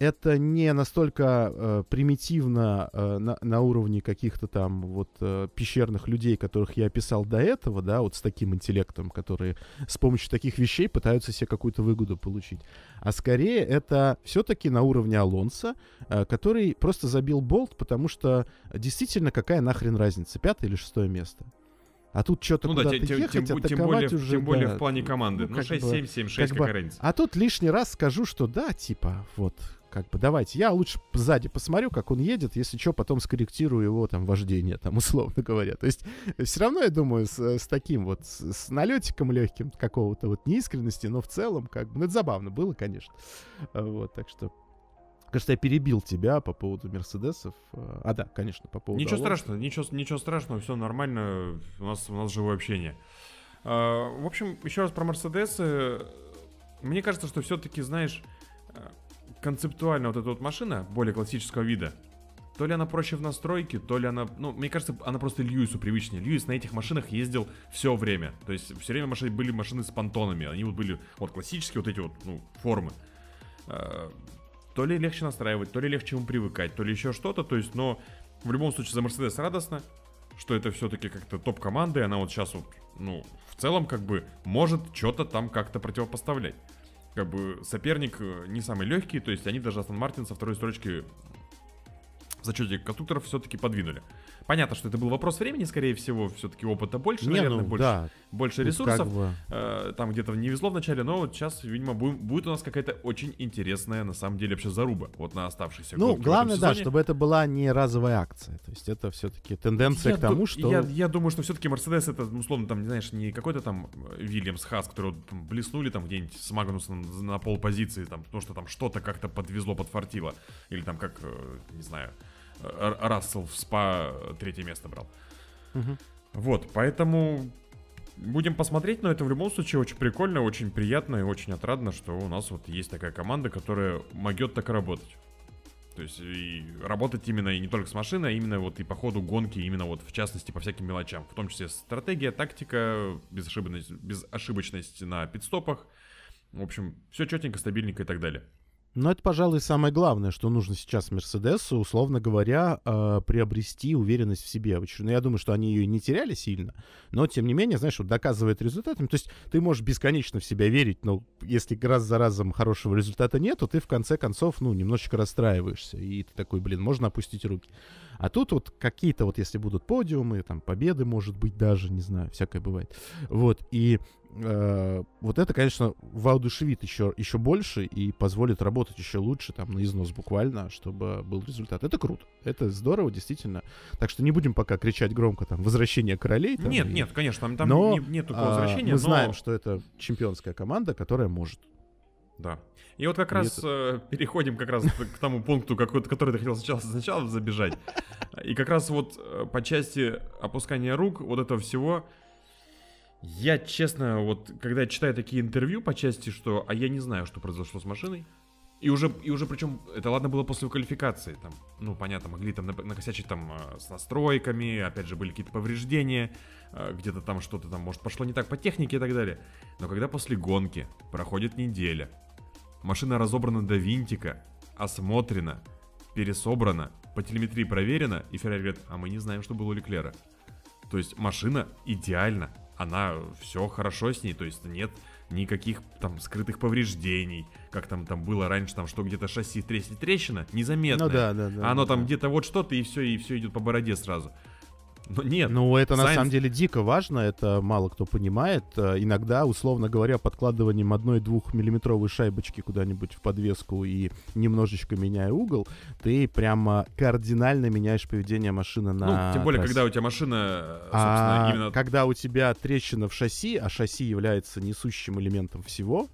это не настолько э, примитивно э, на, на уровне каких-то там вот э, пещерных людей, которых я описал до этого, да, вот с таким интеллектом, которые с помощью таких вещей пытаются себе какую-то выгоду получить. А скорее это все-таки на уровне Алонса, э, который просто забил болт, потому что действительно какая нахрен разница, пятое или шестое место? А тут что-то Ну да, куда-то тем, тем- ехать, тем тем более, уже, тем более да. в плане команды. Ну, Ну, как бы- 6-7, 7-6, как бы- какая разница. А тут лишний раз скажу, что да, типа, вот, как бы, давайте, я лучше сзади посмотрю, как он едет, если что, потом скорректирую его там вождение, там, [LAUGHS] условно говоря. То есть, все равно, я думаю, с, с таким вот, с, с налетиком легким какого-то вот неискренности, но в целом, как бы, ну, это забавно было, конечно. А, Вот, так что... Кажется, я перебил тебя по поводу Мерседесов. А, да, конечно, по поводу Ничего Алонсо. страшного, ничего, ничего страшного, все нормально, у нас, у нас живое общение. А, в общем, еще раз про Мерседесы. Мне кажется, что все-таки, знаешь, концептуально вот эта вот машина, более классического вида, то ли она проще в настройке, то ли она, ну, мне кажется, она просто Льюису привычнее. Льюис на этих машинах ездил все время. То есть все время машины были машины с понтонами. Они вот были вот классические вот эти вот, ну, формы. А, то ли легче настраивать, то ли легче ему привыкать, то ли еще что-то. То есть, но в любом случае за Мерседес радостно, что это все-таки как-то топ-команда, и она вот сейчас вот, ну, в целом как бы может что-то там как-то противопоставлять. Как бы соперник э, не самый легкий, то есть они даже Астон Мартин со второй строчки в зачете конструкторов все-таки подвинули. Понятно, что это был вопрос времени, скорее всего, все-таки опыта больше, Не, наверное, ну, больше, да. больше ресурсов. как бы- Э, там где-то не везло вначале, но вот сейчас, видимо, бу- будет у нас какая-то очень интересная, на самом деле, вообще заруба вот на оставшиеся Ну, главное, да, чтобы это была не разовая акция. То есть это все-таки тенденция Я к тому, что... Я, я думаю, что все-таки Мерседес это, условно, там, не знаешь, не какой-то там Вильямс Хас, который вот, там, блеснули там где-нибудь с Магнусом на полпозиции, там, потому что там что-то как-то подвезло, подфартило. Или там как, э, не знаю, Рассел в СПА э, третье место брал. Мгм. Вот, поэтому будем посмотреть, но это в любом случае очень прикольно, очень приятно и очень отрадно, что у нас вот есть такая команда, которая могет так работать. То есть и работать именно и не только с машиной, а именно вот и по ходу гонки, именно вот в частности по всяким мелочам. В том числе стратегия, тактика, безошибочность, безошибочность на пидстопах. В общем, все четенько, стабильненько и так далее. Но это, пожалуй, самое главное, что нужно сейчас Мерседесу, условно говоря, э, приобрести уверенность в себе. Ну, я думаю, что они ее не теряли сильно, но, тем не менее, знаешь, вот доказывает результатами. То есть ты можешь бесконечно в себя верить, но если раз за разом хорошего результата нет, то ты в конце концов, ну, немножечко расстраиваешься. И ты такой, блин, можно опустить руки. А тут вот какие-то вот, если будут подиумы, там, победы, может быть, даже, не знаю, всякое бывает. Вот, и э, вот это, конечно, воодушевит еще, еще больше и позволит работать еще лучше, там, на износ буквально, чтобы был результат. Это круто, это здорово, действительно. Так что не будем пока кричать громко, там, «Возвращение королей». там, нет, и- нет, конечно, там, там но, не- нет такого а, возвращения, мы но- знаем, что это чемпионская команда, которая может. Да. И вот как И раз э, переходим как раз к тому пункту, который ты хотел сначала, сначала забежать. И как раз вот э, по части опускания рук, вот этого всего, я честно, вот когда читаю такие интервью по части, что, а я не знаю, что произошло с машиной, и уже, и уже причем, это ладно было после квалификации, там, ну, понятно, могли там накосячить там э, с настройками, опять же, были какие-то повреждения, э, где-то там что-то там, может, пошло не так по технике и так далее. Но когда после гонки проходит неделя, машина разобрана до винтика, осмотрена, пересобрана, по телеметрии проверена, и Феррари говорит, а мы не знаем, что было у Леклера. То есть машина идеальна, она все хорошо с ней, то есть нет никаких там скрытых повреждений, как там там было раньше, там что где-то шасси трещина, трещина, незаметная. Ну да, да, да. Оно да, там да. где-то вот что-то, и все, и все идет по бороде сразу. Но нет. Ну, это на Сайнс- самом деле дико важно, это мало кто понимает. Э, Иногда, условно говоря, подкладыванием одной-двух миллиметровой шайбочки куда-нибудь в подвеску и немножечко меняя угол, ты прямо кардинально меняешь поведение машины на ну, тем более, трассе. когда у тебя машина, э, собственно, А именно... когда у тебя трещина в шасси, а шасси является несущим элементом всего,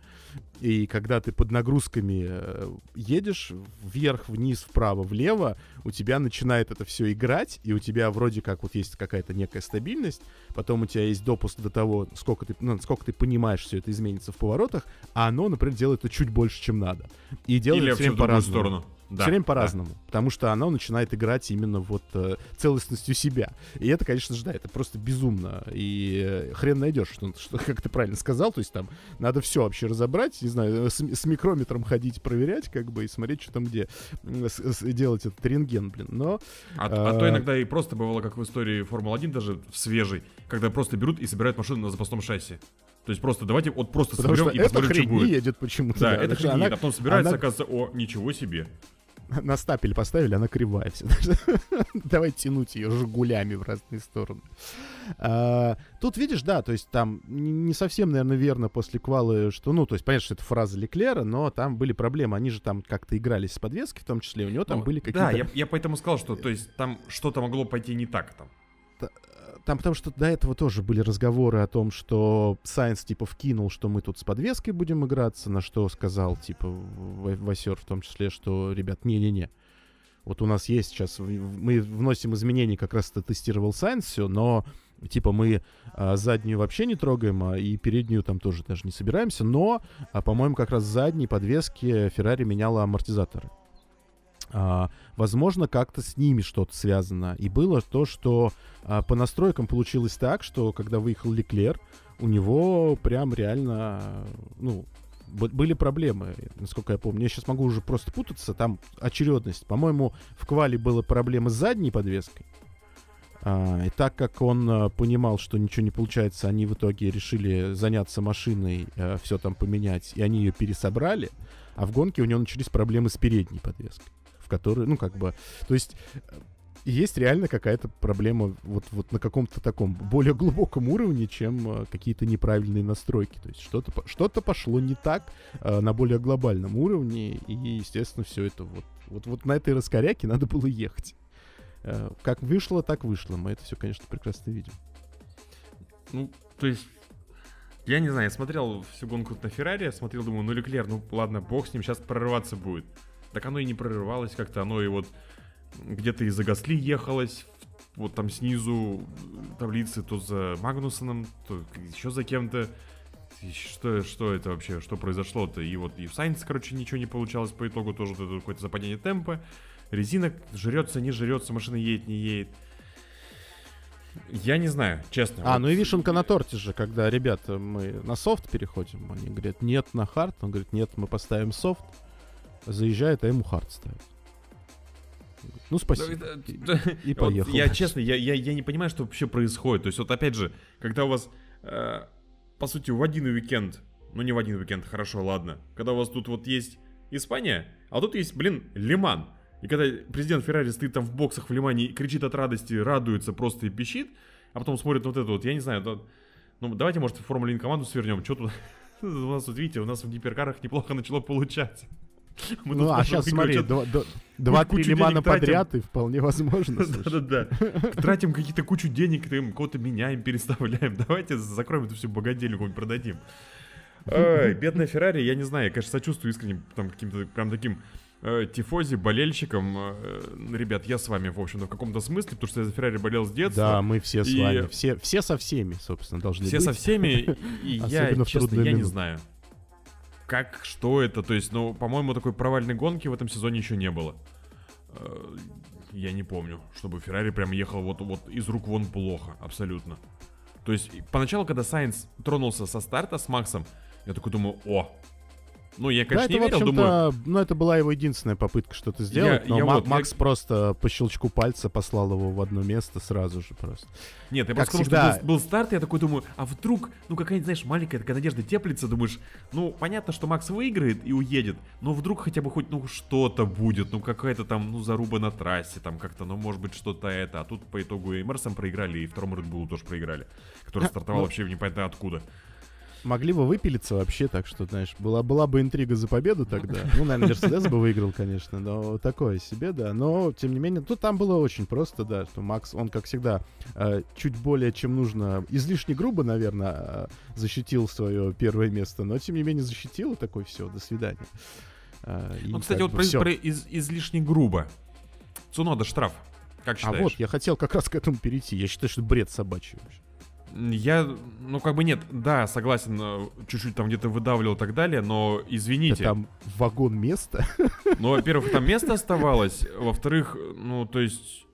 и когда ты под нагрузками э, едешь вверх, вниз, вправо, влево, у тебя начинает это все играть, и у тебя вроде как вот есть какая-то некая стабильность, потом у тебя есть допуск до того, сколько ты, ну, сколько ты понимаешь, все это изменится в поворотах, а оно, например, делает это чуть больше, чем надо. И делает Или вообще время по-разному. сторону. Да, Все время да. по-разному. Потому что оно начинает играть именно вот э, целостностью себя. И это, конечно же, да, это просто безумно. И э, хрен найдешь, что, что, [LAUGHS] как ты правильно сказал. То есть там надо все вообще разобрать, не знаю, с, с микрометром ходить, проверять, как бы, и смотреть, что там где. С- с- делать этот рентген, блин. Но А, а то иногда и просто бывало, как в истории Формулы-1, даже в свежей, когда просто берут и собирают машину на запасном шасси. То есть просто давайте вот просто потому соберем что и посмотрим, что будет. едет почему-то. Да, это Даже хрень, она а потом собирается, она- оказывается, о, ничего себе. На стапель поставили, она кривая вся. [LAUGHS] Давай тянуть ее жигулями в разные стороны. А, тут видишь, да, то есть там не совсем, наверное, верно после квалы, что, ну, то есть понятно, что это фраза Леклера, но там были проблемы. Они же там как-то игрались с подвеской, в том числе, у него там Ну, были какие-то... Да, я, я поэтому сказал, что то есть там что-то могло пойти не так там. Там потому что до этого тоже были разговоры о том, что Сайенс типа вкинул, что мы тут с подвеской будем играться, на что сказал типа Васер в том числе, что, ребят, не-не-не. Вот у нас есть сейчас, мы вносим изменения, как раз это тестировал Сайенс все, но типа мы а, заднюю вообще не трогаем, а и переднюю там тоже даже не собираемся, но, а, по-моему, как раз задней подвески Феррари меняла амортизаторы. А, возможно, как-то с ними что-то связано. И было то, что а, по настройкам получилось так, что когда выехал Леклер, у него прям реально, ну, были проблемы, насколько я помню. Я сейчас могу уже просто путаться, там очередность. По-моему, в квале была проблема с задней подвеской. А, и так как он а, понимал, что ничего не получается, они в итоге решили заняться машиной, все там поменять, и они ее пересобрали, а в гонке у него начались проблемы с передней подвеской. В которой, ну, как бы, то есть э, есть реально какая-то проблема вот, вот на каком-то таком более глубоком уровне, чем э, какие-то неправильные настройки. То есть что-то, что-то пошло не так э, на более глобальном уровне, и, естественно, все это вот, вот, вот на этой раскоряке надо было ехать. Э, как вышло, так вышло. Мы это все, конечно, прекрасно видим. Ну, то есть, я не знаю, я смотрел всю гонку на Феррари, смотрел, думаю, ну Леклер, ну ладно, бог с ним, сейчас прорываться будет. Так оно и не прорывалось как-то, оно и вот где-то из-за Гасли ехалось, вот там снизу таблицы то за Магнусоном, то еще за кем-то. Что, что это вообще, что произошло-то? И вот и в Сайнце, короче, ничего не получалось по итогу, тоже это какое-то западение темпа. Резина жрется, не жрется, машина едет, не едет. Я не знаю, честно. А, Вот ну и вишенка на торте же, когда, ребята, мы на софт переходим, они говорят, нет, на hard, он говорит, нет, мы поставим софт, заезжает, а ему hard ставит. Ну, спасибо. Да, И- И Вот поехал. я честно, я, я, я не понимаю, что вообще происходит. То есть, вот опять же, когда у вас, э, по сути, в один уикенд, ну не в один уикенд, хорошо, ладно, когда у вас тут вот есть Испания, а тут есть, блин, Ле-Ман. И когда президент Феррари стоит там в боксах в Лимане и кричит от радости, радуется просто и пищит, а потом смотрит вот это вот, я не знаю, это- ну давайте, может, в Формуле команду свернем, что тут... [LAUGHS] У нас тут, видите, у нас в гиперкарах неплохо начало получаться. [LAUGHS] Ну, а сейчас смотри, от- два- два- два-три лимана подряд, и вполне возможно. [LAUGHS] Да-да-да. [LAUGHS] Тратим какие-то кучу денег, кого-то меняем, переставляем. Давайте закроем эту всю богадельню, продадим. Ой, бедная Феррари, я не знаю, я, конечно, сочувствую искренне там каким-то прям таким э, тифози, болельщикам. Э, ребят, я с вами, в общем-то, в каком-то смысле, потому что я за Феррари болел с детства. Да, мы все с И- вами. Все, все со всеми, собственно, должны Все быть. со всеми, и я, честно, я не знаю. Как, что это, то есть, ну, по-моему, такой провальной гонки в этом сезоне еще не было. Э, Я не помню, чтобы Феррари прям ехал вот, вот из рук вон плохо, абсолютно. То есть, поначалу, когда Сайнс тронулся со старта с Максом, я такой думаю, о, ну, я, Да, конечно, это, не верил, думаю, ну, это была его единственная попытка что-то сделать, но я Ма- вот, я- Макс просто по щелчку пальца послал его в одно место сразу же просто. Нет, я Как просто всегда. что был, был старт, я такой думаю, а вдруг, ну какая-нибудь, знаешь, маленькая такая надежда теплится, думаешь, ну понятно, что Макс выиграет и уедет, но вдруг хотя бы хоть, ну что-то будет, ну какая-то там, ну заруба на трассе, там как-то, ну может быть что-то это, а тут по итогу и Мерсом проиграли, и второму Red Bull тоже проиграли, который стартовал Ну. вообще непонятно откуда. Могли бы выпилиться вообще, так что, знаешь, была, была бы интрига за победу тогда. Ну, наверное, Мерседес бы выиграл, конечно, но такое себе, да. Но, тем не менее, тут там было очень просто, да, что Макс, он, как всегда, э, чуть более, чем нужно, излишне грубо, наверное, э, защитил свое первое место, но, тем не менее, защитил, и такой, все, до свидания. Э, и Ну, кстати, вот про, про из- излишне грубо. Цунода штраф, как А считаешь? вот, я хотел как раз к этому перейти. Я считаю, что бред собачий вообще. Я, ну как бы нет, да, согласен, э, чуть-чуть там где-то выдавливал и так далее, но извините. Да там вагон места. Ну, во-первых, там место оставалось, во-вторых, ну, то есть,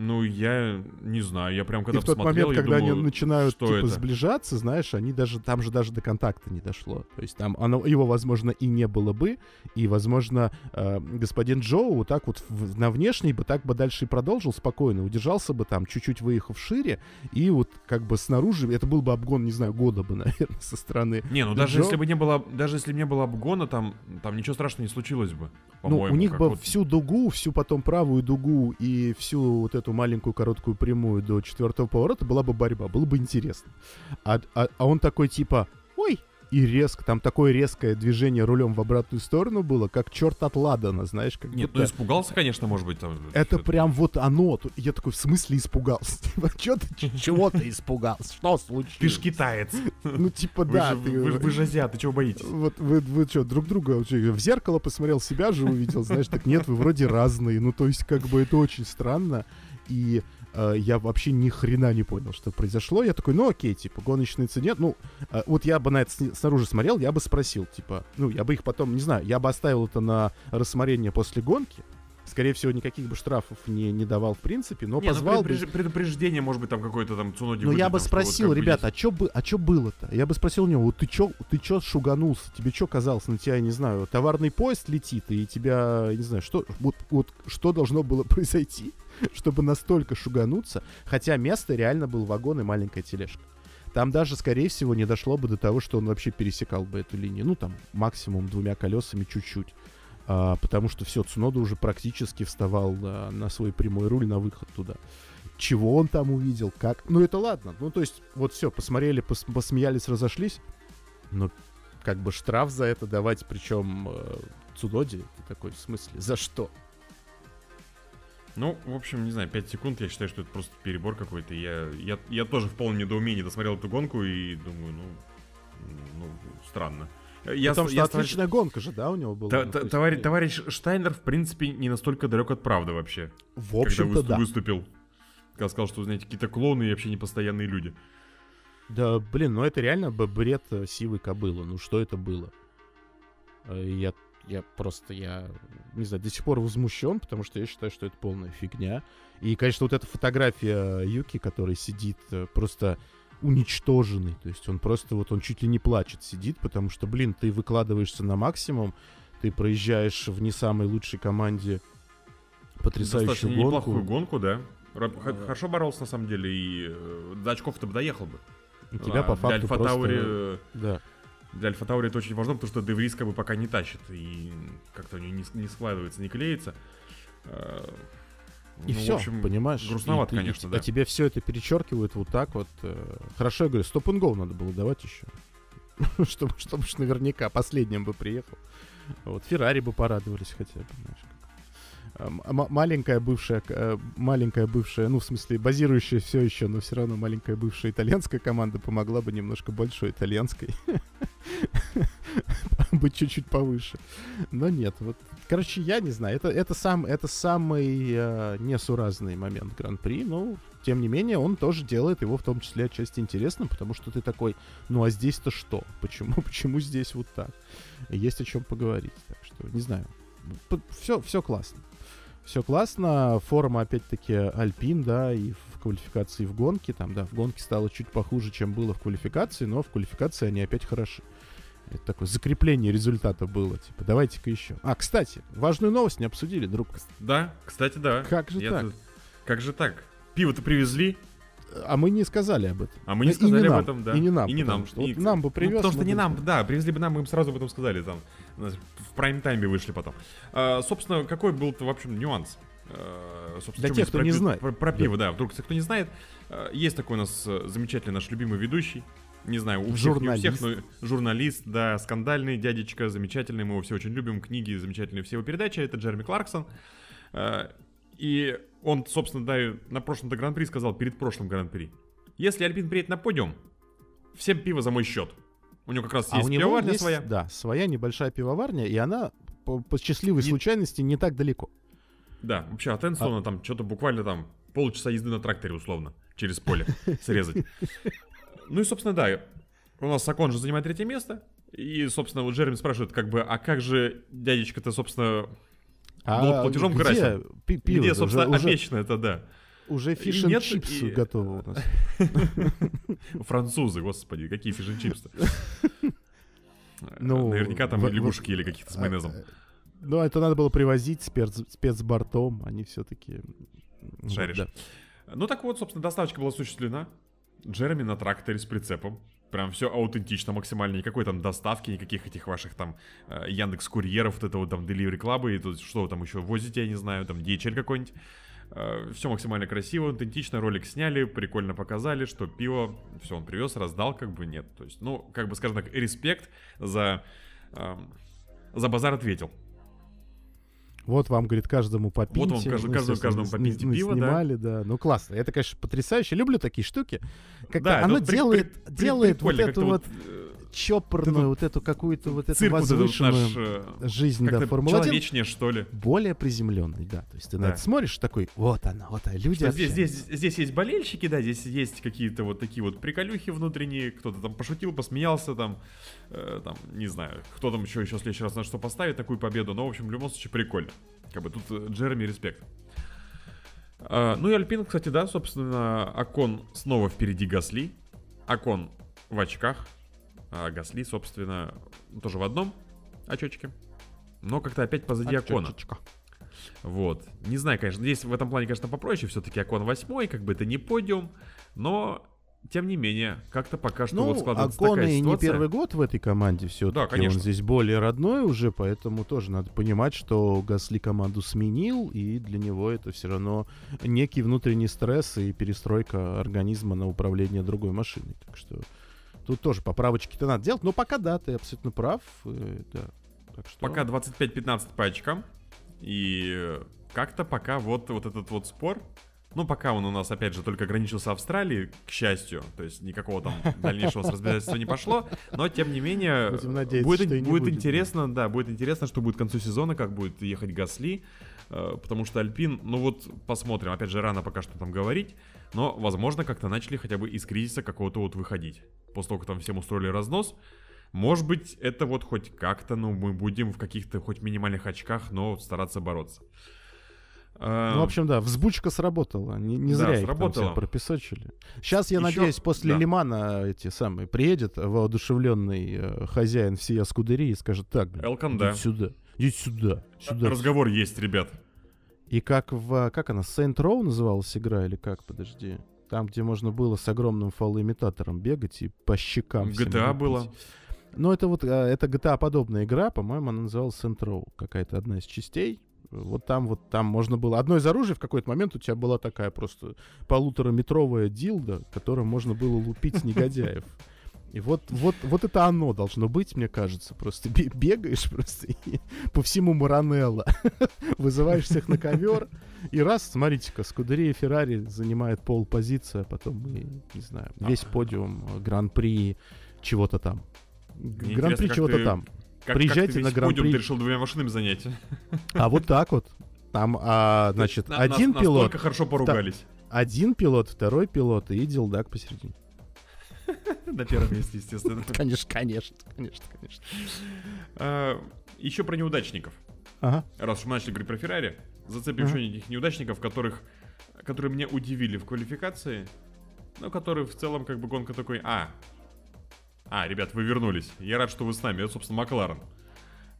ну, я не знаю, я прям когда и в тот посмотрел, момент, когда думаю, они начинают что типа это? сближаться, знаешь, они даже там же даже до контакта не дошло. То есть там оно, его, возможно, и не было бы, и, возможно, э, господин Джоу вот так вот в- на внешней бы так бы дальше и продолжил спокойно, удержался бы там, чуть-чуть выехав шире, и вот как бы снаружи, это был бы обгон, не знаю, года бы, [LAUGHS] наверное, со стороны. Не, ну даже Джо- если бы не было, даже если бы не было обгона, там, там ничего страшного не случилось бы, Ну, у них бы вот- всю дугу, всю потом правую дугу и всю вот эту маленькую короткую прямую до четвертого поворота была бы борьба, было бы интересно. А, а- а он такой типа, ой, и резко, там такое резкое движение рулем в обратную сторону было, как черт от Ладана, знаешь, как Нет, будто... ну испугался, конечно, может быть, там. Это прям вот оно. Я такой, в смысле испугался? [LAUGHS] Ты, чего ты испугался? Что случилось? Ты ж китаец. Ну, типа, да. вы, же- азиаты, чего боитесь? Вот вы, что, друг друга в зеркало посмотрел, себя же увидел, знаешь, так нет, вы вроде разные. Ну, то есть, как бы это очень странно. И э, я вообще ни хрена не понял, что произошло. Я такой, ну окей, типа, гоночный инцидент. Ну, э, вот я бы на это снаружи смотрел, я бы спросил, типа, ну, я бы их потом, не знаю, я бы оставил это на рассмотрение после гонки. Скорее всего, никаких бы штрафов не, не давал в принципе, но Не, ну, позвал бы... предупреж- предупреждение, может быть, там какое-то там Цуноди Ну, я бы там, что вот спросил, бы ребята, а чё, бы, а чё было-то? Я бы спросил у него, вот ты чё, ты чё шуганулся? Тебе чё казалось? На тебя, я не знаю, товарный поезд летит, и тебя, не знаю, что, вот, вот что должно было [LAUGHS] произойти, [LAUGHS] чтобы настолько шугануться? Хотя место реально был вагон и маленькая тележка. Там даже, скорее всего, не дошло бы до того, что он вообще пересекал бы эту линию. Ну, там, максимум двумя колесами чуть-чуть. а, потому что все, Цунода уже практически вставал на, на свой прямой руль на выход туда. Чего он там увидел, как... Ну, это ладно. Ну, то есть, вот все, посмотрели, пос- посмеялись, разошлись. Но как бы штраф за это давать, причем э, Цуноде, такой, в смысле, за что? Ну, в общем, не знаю, 5 секунд, я считаю, что это просто перебор какой-то. Я, я, я тоже в полном недоумении досмотрел эту гонку и думаю, ну, ну странно. Я, Потому с- что я с товарищ- отличная гонка же, да, у него была. Та- та- товарищ, товарищ Штайнер, в принципе, не настолько далек от правды вообще. В когда общем-то, выступ- да. выступил. Когда сказал, что, знаете, какие-то клоуны и вообще непостоянные люди. Да, блин, ну это реально бред э, сивой кобылы. Ну что это было? Э, Я, я просто, я, не знаю, до сих пор возмущен, потому что я считаю, что это полная фигня. И, конечно, вот эта фотография Юки, который сидит э, просто уничтоженный. То есть он просто вот, он чуть ли не плачет, сидит, потому что, блин, ты выкладываешься на максимум, ты проезжаешь в не самой лучшей команде потрясающую Достаточно гонку. неплохую гонку, да. Хорошо боролся, на самом деле, и э, до очков-то бы доехал бы. И тебя А, по факту Альфа просто... Таури, э, Да. Для Альфа Таури это очень важно, потому что Деврис как бы пока не тащит. И как-то у него не, не складывается, не клеится. Э, И ну, в все, общем, понимаешь? грустновато, И и конечно, те- да. А тебе все это перечеркивают вот так вот. э, Хорошо, я говорю, стоп go надо было давать еще. [LAUGHS] чтобы, чтобы наверняка последним бы приехал. Вот, Феррари бы порадовались хотя бы, знаешь. М- маленькая бывшая, э, маленькая бывшая, ну, в смысле, базирующая все еще, но все равно маленькая бывшая итальянская команда помогла бы немножко большой итальянской [LAUGHS] быть чуть-чуть повыше. Но нет, вот Короче, я не знаю, это, это, сам, это самый э, несуразный момент Гран-при, но, тем не менее, он тоже делает его в том числе отчасти интересным, потому что ты такой, ну а здесь-то что? Почему, [LAUGHS] почему здесь вот так? Есть о чем поговорить, так что, не знаю. Все, все классно. Все классно, форма, опять-таки, Альпин, да, и в квалификации, и в гонке, там, да, в гонке стало чуть похуже, чем было в квалификации, но в квалификации они опять хороши. Это такое закрепление результата было. Типа, давайте-ка еще. А, кстати, важную новость не обсудили, друг. Да, кстати, да. Как же Я так? тут- Как же так? Пиво-то привезли, А мы не сказали об этом. а мы не И сказали об нам, этом, да. И не нам. И не нам. Что И- вот нам бы Ну, привез. потому что мы не бы- нам, да, привезли бы нам, мы им сразу об этом сказали, там, в прайм-тайме вышли потом. А, собственно, какой был-то, в общем, нюанс? А, собственно, Для тех, кто про не знает. Про, про пиво, да, вдруг кто не знает. а, Есть такой у нас э, замечательный наш любимый ведущий, не знаю, у всех, не у всех, но журналист, да, скандальный дядечка, замечательный, мы его все очень любим, книги замечательные, все его передачи, это Джереми Кларксон. А, И он, собственно, да, на прошлом гран-при сказал, перед прошлым гран-при, если Альпин приедет на подиум, всем пиво за мой счет. У него как раз А есть пивоварня есть, своя. да, своя небольшая пивоварня, и она по, по счастливой Не- случайности не так далеко. Да, вообще от Энстона там что-то буквально там полчаса езды на тракторе условно, через поле [LAUGHS] срезать. Ну и, собственно, да, у нас Окон же занимает третье место. И, собственно, вот Джереми спрашивает, как бы, а как же дядечка-то, собственно, долг платежом А где красен? пи- пиво-то? где, собственно, уже, уже, обещано это, да. Уже fish and chips и- готовы у нас. [LAUGHS] Французы, господи, какие fish and чипсы. Ну, Наверняка там в- лягушки или какие-то с майонезом. А, Ну, это надо было привозить спец, спецбортом, они все-таки... Шаришь. Ну так вот, собственно, доставочка была осуществлена. Джереми на тракторе с прицепом. Прям все аутентично максимально. Никакой там доставки, никаких этих ваших там э, Яндекс Курьеров, вот этого там Delivery Club, и тут что вы там еще возите, я не знаю, там DHL какой-нибудь. Все максимально красиво, аутентично, ролик сняли, прикольно показали, что пиво, все он привез, раздал, как бы нет. То есть, ну, как бы, скажем так, респект за, эм, за базар ответил. Вот вам, говорит, каждому по пинте. Вот вам кажд- Ну, каждому- каждому по пинте сни- пива, да. Снимали, да. Ну, классно. Это, конечно, потрясающе. Люблю такие штуки. Как-то Да, оно ну, делает, при- при- делает вот эту как-то вот э, чопорную, вот эту какую-то вот эту возвышенную наш, э, жизнь, да, Формулы-1 человечнее, что ли. более приземленный, да. То есть ты на это смотришь такой, вот она, вот она, люди Что здесь, здесь, здесь есть болельщики, да, здесь есть какие-то вот такие вот приколюхи внутренние, кто-то там пошутил, посмеялся, там, э, там, не знаю, кто там еще, еще в следующий раз на что поставит такую победу, но, в общем, в любом случае прикольно. Как бы тут э, Джереми респект. А, ну и Альпин, кстати, да, собственно, Акон снова впереди Гасли. Акон в очках, а Гасли, собственно, тоже в одном очечке. Но как-то опять позади Акона. Очечко. Вот. Не знаю, конечно, здесь в этом плане, конечно, попроще. Все-таки Акон 8, как бы это не подиум. Но тем не менее, как-то пока что Ну, вот складывается Коны такая не ситуация. первый год в этой команде все Да, конечно. Он здесь более родной уже, поэтому тоже надо понимать, что Гасли команду сменил, и для него это все равно некий внутренний стресс и перестройка организма на управление другой машиной. Так что тут тоже поправочки-то надо делать. Но пока да, ты абсолютно прав. э, да. Так что... Пока 25-15 по очкам. И как-то пока вот, вот этот вот спор, ну, пока он у нас, опять же, только ограничился Австралией, к счастью, то есть никакого там [LAUGHS] дальнейшего разбирательства не пошло, но, тем не менее, будет, будет будет, интересно, да, будет интересно, что будет к концу сезона, как будет ехать Гасли, потому что Альпин, ну вот, посмотрим, опять же, рано пока что там говорить, но, возможно, как-то начали хотя бы из кризиса какого-то вот выходить. После того, как там всем устроили разнос, может быть, это вот хоть как-то, ну, мы будем в каких-то хоть минимальных очках, но стараться бороться. Э, Ну, в общем, да, взбучка сработала. Не, не Да, зря их там сработала. всё пропесочили. Сейчас, я Ещё- надеюсь, после да. Лимана эти самые приедет воодушевленный э, хозяин всей Скудерии и скажет, так, блин, Элкан, да. идите сюда, идите сюда, сюда. Разговор есть, ребят. И как в, как она, Saint Row называлась игра или как, подожди? Там, где можно было с огромным фалоимитатором бегать и по щекам GTA было. Ну, это вот, э, это GTA-подобная игра, по-моему, она называлась Saint Row, какая-то одна из частей. Вот там, вот там можно было... Одно из оружий в какой-то момент у тебя была такая просто полутораметровая дилда, которым можно было лупить негодяев. И вот, вот, вот это оно должно быть, мне кажется. Просто бе- бегаешь просто и [LAUGHS] по всему Маранелло. [LAUGHS] Вызываешь всех на ковер. И раз, смотрите-ка, Скудерия Феррари занимает пол позиции, а потом мы, не знаю, весь подиум э, Гран-при чего-то там. Гран-при чего-то ты- там. Как, Приезжайте как на Гран-при. подиум ты решил двумя машинами занять? А вот так вот. Там, а, значит, На- один нас- пилот, Настолько хорошо поругались. один пилот, второй пилот и Дилдак посередине. [LAUGHS] На первом месте, естественно. [LAUGHS] Конечно, конечно, конечно, конечно. А, Еще про неудачников. Ага. Раз уж мы начали говорить про Феррари, зацепим Ага. еще неких неудачников, которых, которые меня удивили в квалификации, но которые в целом как бы гонка такой, а, а, ребят, вы вернулись, я рад, что вы с нами, это, собственно, Макларен.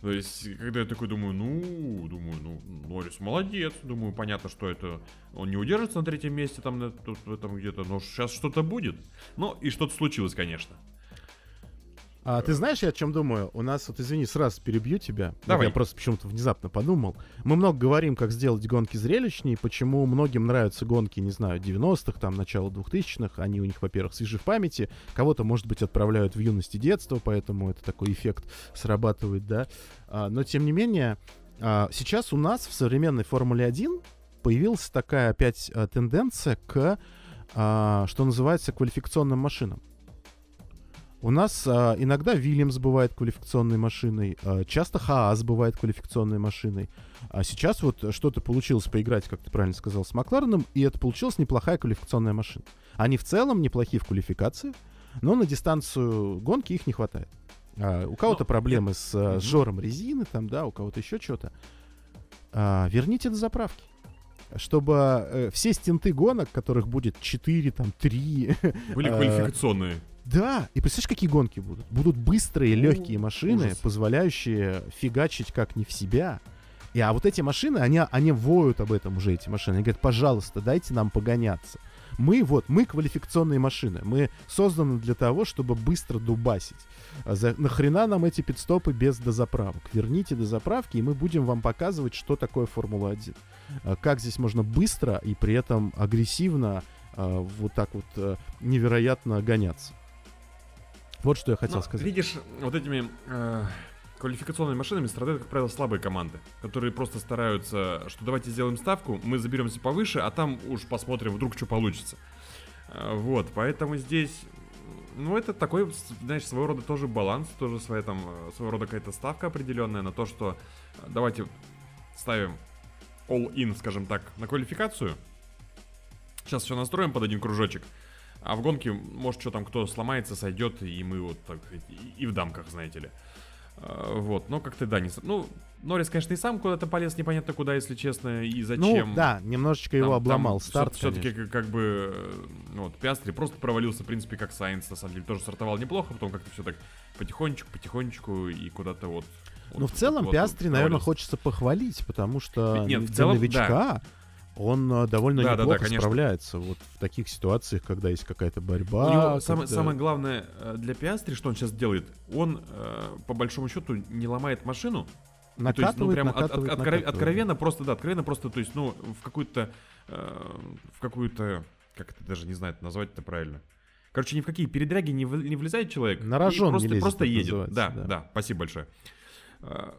То есть, когда я такой думаю, ну, думаю, ну, Норрис молодец, думаю, понятно, что это, он не удержится на третьем месте там, на- этом где-то, но сейчас что-то будет. Ну, и что-то случилось, конечно. А ты знаешь, я о чем думаю? У нас, вот извини, сразу перебью тебя. Давай. Я просто почему-то внезапно подумал. Мы много говорим, как сделать гонки зрелищнее, почему многим нравятся гонки, не знаю, 90-х, там, начала 2000-х. Они у них, во-первых, свежи в памяти. Кого-то, может быть, отправляют в юности детства, поэтому это такой эффект срабатывает, да. А, но, тем не менее, а, сейчас у нас в современной Формуле 1 появилась такая опять а, тенденция к, а, что называется, квалификационным машинам. У нас а, иногда Вильямс бывает квалификационной машиной, а, часто Хаас бывает квалификационной машиной. А сейчас вот что-то получилось поиграть, как ты правильно сказал, с Маклареном, и это получилась неплохая квалификационная машина. Они в целом неплохие в квалификации, но на дистанцию гонки их не хватает. А, у кого-то Ну, проблемы с, а, с жором резины, там, да, у кого-то еще что-то. А, верните до заправки. Чтобы э, все стенты гонок, которых будет 4, там, 3, Были [LAUGHS] А, квалификационные. Да, и представляешь, какие гонки будут? Будут быстрые, легкие машины, ужас. позволяющие фигачить как не в себя. И, а вот эти машины, они, они воют об этом уже, эти машины. Они говорят, пожалуйста, дайте нам погоняться. Мы вот, мы квалификационные машины. Мы созданы для того, чтобы быстро дубасить. А за, нахрена нам эти пидстопы без дозаправок? Верните дозаправки, и мы будем вам показывать, что такое Формула-1. А, Как здесь можно быстро и при этом агрессивно а, вот так вот а, невероятно гоняться. Вот что я хотел Ну, сказать. Видишь, вот этими э, квалификационными машинами страдают, как правило, слабые команды, которые просто стараются, что давайте сделаем ставку, мы заберемся повыше, а там уж посмотрим, вдруг что получится. Э, вот, поэтому здесь, ну, это такой, знаешь, своего рода тоже баланс, тоже своя там, э, своего рода какая-то ставка определенная на то, что э, давайте ставим all-in, скажем так, на квалификацию. Сейчас все настроим под один кружочек. А в гонке, может, что там, кто сломается, сойдет, и мы вот так и, в дамках, знаете ли. А, Вот, но как-то да, не... Ну, Норрис, конечно, и сам куда-то полез, непонятно куда, если честно, и зачем. Ну, да, немножечко его обломал старт, Все-таки как, как бы, э, ну, вот, Пиастри просто провалился, в принципе, как Сайнс, на самом деле, тоже стартовал неплохо, потом как-то все так потихонечку, потихонечку, и куда-то вот... Ну, вот- в целом, вот- вот Пиастри, наверное, провалился. хочется похвалить, потому что Нет, в для целом, новичка Он э, довольно Да, да, да, неплохо конечно. справляется вот в таких ситуациях, когда есть какая-то борьба. У него самое, когда- самое главное э, для Пиастри, что он сейчас делает, он э, по большому счету не ломает машину, то есть, ну, накатывает, прям от- от- накатывает, откро- накатывает. откровенно просто, да, откровенно просто, то есть, ну, в какую-то, э, в какую-то, как это даже не знаю, это назвать это правильно. Короче, ни в какие передряги не, в- не влезает человек. На рожон не просто, лезет, просто едет. Да, да. да, спасибо большое. Э,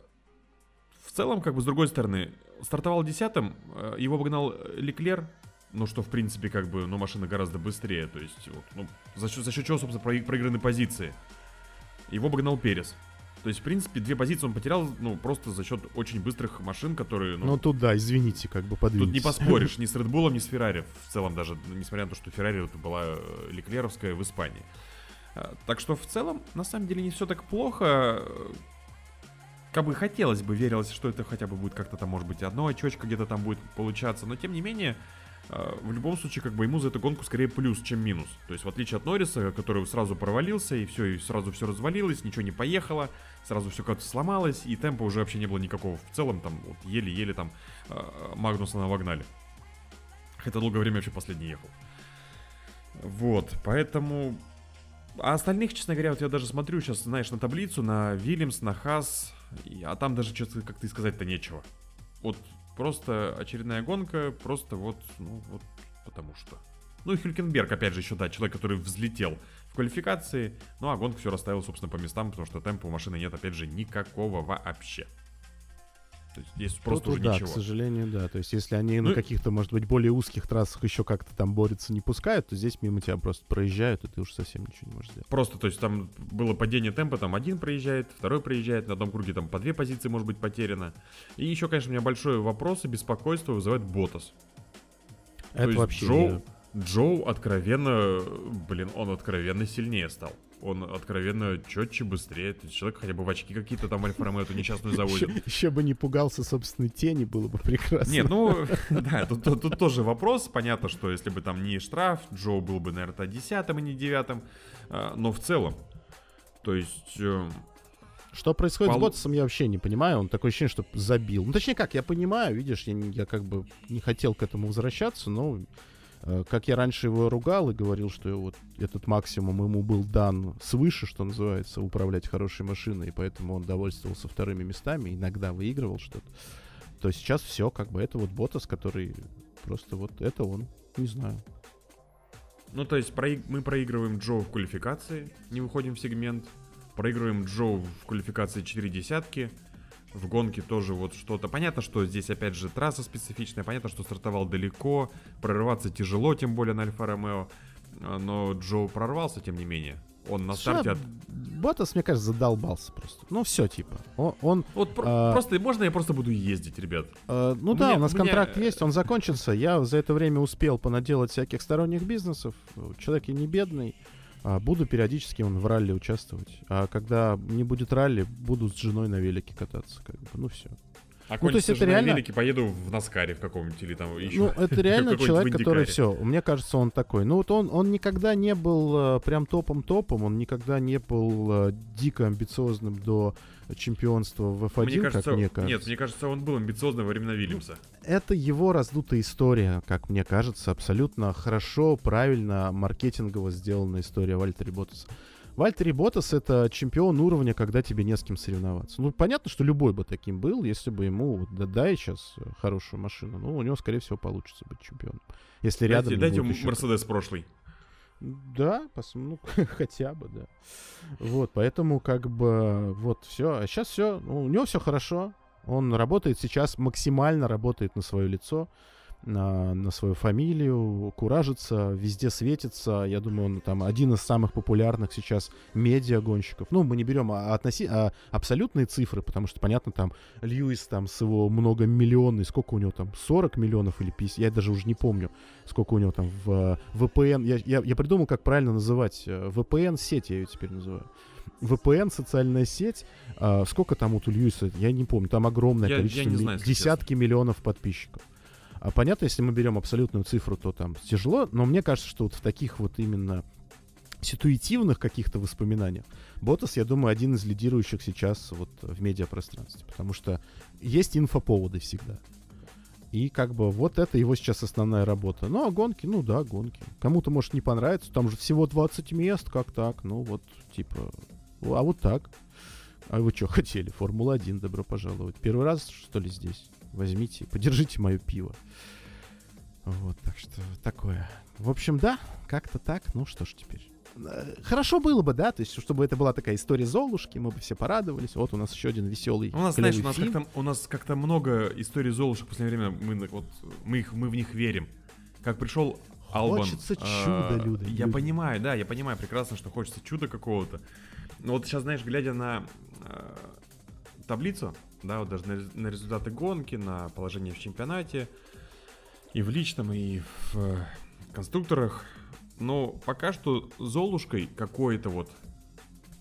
В целом, как бы, с другой стороны, стартовал десятым, э, его обогнал Леклер, ну, что, в принципе, как бы, ну, машина гораздо быстрее, то есть, вот, ну, за счет, за счет чего, собственно, прои- проиграны позиции. Его обогнал Перес. То есть, в принципе, две позиции он потерял, ну, просто за счет очень быстрых машин, которые, ну, Ну тут да, извините, как бы тут подвиньтесь. не поспоришь [LAUGHS] ни с Редбулом, ни с Феррари. В целом даже, несмотря на то, что Феррари это была э, Леклеровская в Испании. А, Так что в целом, на самом деле, не все так плохо. Как бы хотелось бы, верилось, что это хотя бы будет как-то там, может быть, одно очечко где-то там будет получаться. Но тем не менее, э, в любом случае, как бы ему за эту гонку скорее плюс, чем минус. То есть, в отличие от Норриса, который сразу провалился, и все, и сразу все развалилось, ничего не поехало, сразу все как-то сломалось, и темпа уже вообще не было никакого. В целом, там, вот, еле-еле там э, Магнусона вогнали. Хотя долгое время вообще последний ехал. Вот, поэтому... А остальных, честно говоря, вот я даже смотрю сейчас, знаешь, на таблицу, на Вильямс, на Хас, и- а там даже что-то, как ты сказать-то, нечего. Вот просто очередная гонка, просто вот, ну вот, потому что. Ну и Хюлькенберг, опять же, еще, да, человек, который взлетел в квалификации, ну а гонку все расставил, собственно, по местам, потому что темпа у машины нет, опять же, никакого вообще. То есть здесь просто Тут, уже да, ничего. к сожалению, да. То есть, если они на Ну и- каких-то, может быть, более узких трассах еще как-то там борются, не пускают, то здесь мимо тебя просто проезжают, и ты уж совсем ничего не можешь сделать. Просто, то есть там было падение темпа, там один проезжает, второй проезжает, на одном круге там по две позиции может быть потеряно. И еще, конечно, у меня большой вопрос и беспокойство вызывает Ботас. Это есть вообще... Джоу- Джоу откровенно, блин, он откровенно сильнее стал. Он откровенно четче, быстрее. То есть человек хотя бы в очки какие-то там Альфа Ромео эту несчастную заводит. Еще, бы не пугался собственной тени, было бы прекрасно. Нет, ну, [LAUGHS] да, тут, тут- тут тоже вопрос. Понятно, что если бы там не штраф, Джоу был бы, наверное, десятым, и не девятым. А, Но в целом, то есть... э, Что происходит Пол- с Ботасом, я вообще не понимаю. Он такое ощущение, что забил. Ну, точнее как, я понимаю, видишь, я, я как бы не хотел к этому возвращаться, но как я раньше его ругал и говорил, что вот этот максимум ему был дан свыше, что называется, управлять хорошей машиной, и поэтому он довольствовался вторыми местами, иногда выигрывал что-то, то сейчас все, как бы, это вот Ботас, который просто вот это он, не знаю. Ну, то есть проиг- мы проигрываем Джоу в квалификации, не выходим в сегмент. Проигрываем Джоу в квалификации 4 десятки. В гонке тоже вот что-то. Понятно, что здесь опять же трасса специфичная. Понятно, что стартовал далеко. Прорываться тяжело, тем более на Альфа Ромео. А, Но Джоу прорвался, тем не менее. Он на старте от... Ботас, мне кажется, задолбался просто. Ну, все, типа. Он, он Вот про- А- просто, можно я просто буду ездить, ребят? Э, ну У да, у нас меня, контракт э, есть, он закончится. Я за это время успел понаделать всяких сторонних бизнесов. Человек я не бедный. А, Буду периодически он в ралли участвовать. А когда не будет ралли, буду с женой на велике кататься. Как бы. Ну все. А то есть это на реально- велике, поеду в Наскаре в каком-нибудь или там еще. Ну, это [LAUGHS] реально человек, который все. Мне кажется, он такой. Ну, вот он, он никогда не был э, прям топом-топом, он никогда не был э, дико амбициозным до чемпионства в F1, Мне кажется, как мне кажется. нет, мне кажется, он был амбициозным во времена Вильямса. это его раздутая история, как мне кажется, абсолютно хорошо, правильно, маркетингово сделанная история Вальтери Ботаса. Вальтери Ботас — это чемпион уровня, когда тебе не с кем соревноваться. Ну, понятно, что любой бы таким был, если бы ему да- дай сейчас хорошую машину. Ну, у него, скорее всего, получится быть чемпионом. Если рядом Дайте, дайте еще Мерседес прошлый. Да, пос- ну, [LAUGHS] хотя бы, да. Вот, поэтому как бы вот все. А сейчас все, у него все хорошо. Он работает сейчас, максимально работает на свое лицо, на, на свою фамилию, куражится, везде светится. Я думаю, он там один из самых популярных сейчас медиагонщиков. Ну, мы не берем а, относи, а абсолютные цифры, потому что, понятно, там Льюис там с его многомиллионный, сколько у него там, 40 миллионов или 50, я даже уже не помню, сколько у него там в э, VPN. Я, я, я придумал, как правильно называть. э, VPN-сеть я ее теперь называю. VPN, социальная сеть. а, сколько там вот у Льюиса, я не помню, там огромное Я- я количество, ми- знаю, десятки миллионов подписчиков. А понятно, если мы берем абсолютную цифру, то там тяжело, но мне кажется, что вот в таких вот именно ситуативных каких-то воспоминаниях Ботас, я думаю, один из лидирующих сейчас вот в медиапространстве, потому что есть инфоповоды всегда. И как бы вот это его сейчас основная работа. Ну, а гонки, ну да, гонки. Кому-то, может, не понравится. Там же всего 20 мест, как так? Ну, вот, типа... А вот так. А вы что хотели? Формула-1, добро пожаловать. Первый раз, что ли, здесь? Возьмите, подержите мое пиво. Вот, так что такое. В общем, да, как-то так. Ну, что ж теперь. Хорошо было бы, да, то есть, чтобы это была такая история Золушки, мы бы все порадовались. Вот у нас еще один веселый. У нас, знаешь, у нас как-то, у нас как-то много историй Золушек в последнее время. Мы, вот, мы, их, мы в них верим. Как пришел Албан. Хочется а, чуда, Люда, Я Люда. понимаю, да, я понимаю прекрасно, что хочется чуда какого-то. Но вот сейчас, знаешь, глядя на э, таблицу, да, вот даже на, на результаты гонки, на положение в чемпионате, и в личном, и в э, конструкторах, но пока что Золушкой какой-то вот,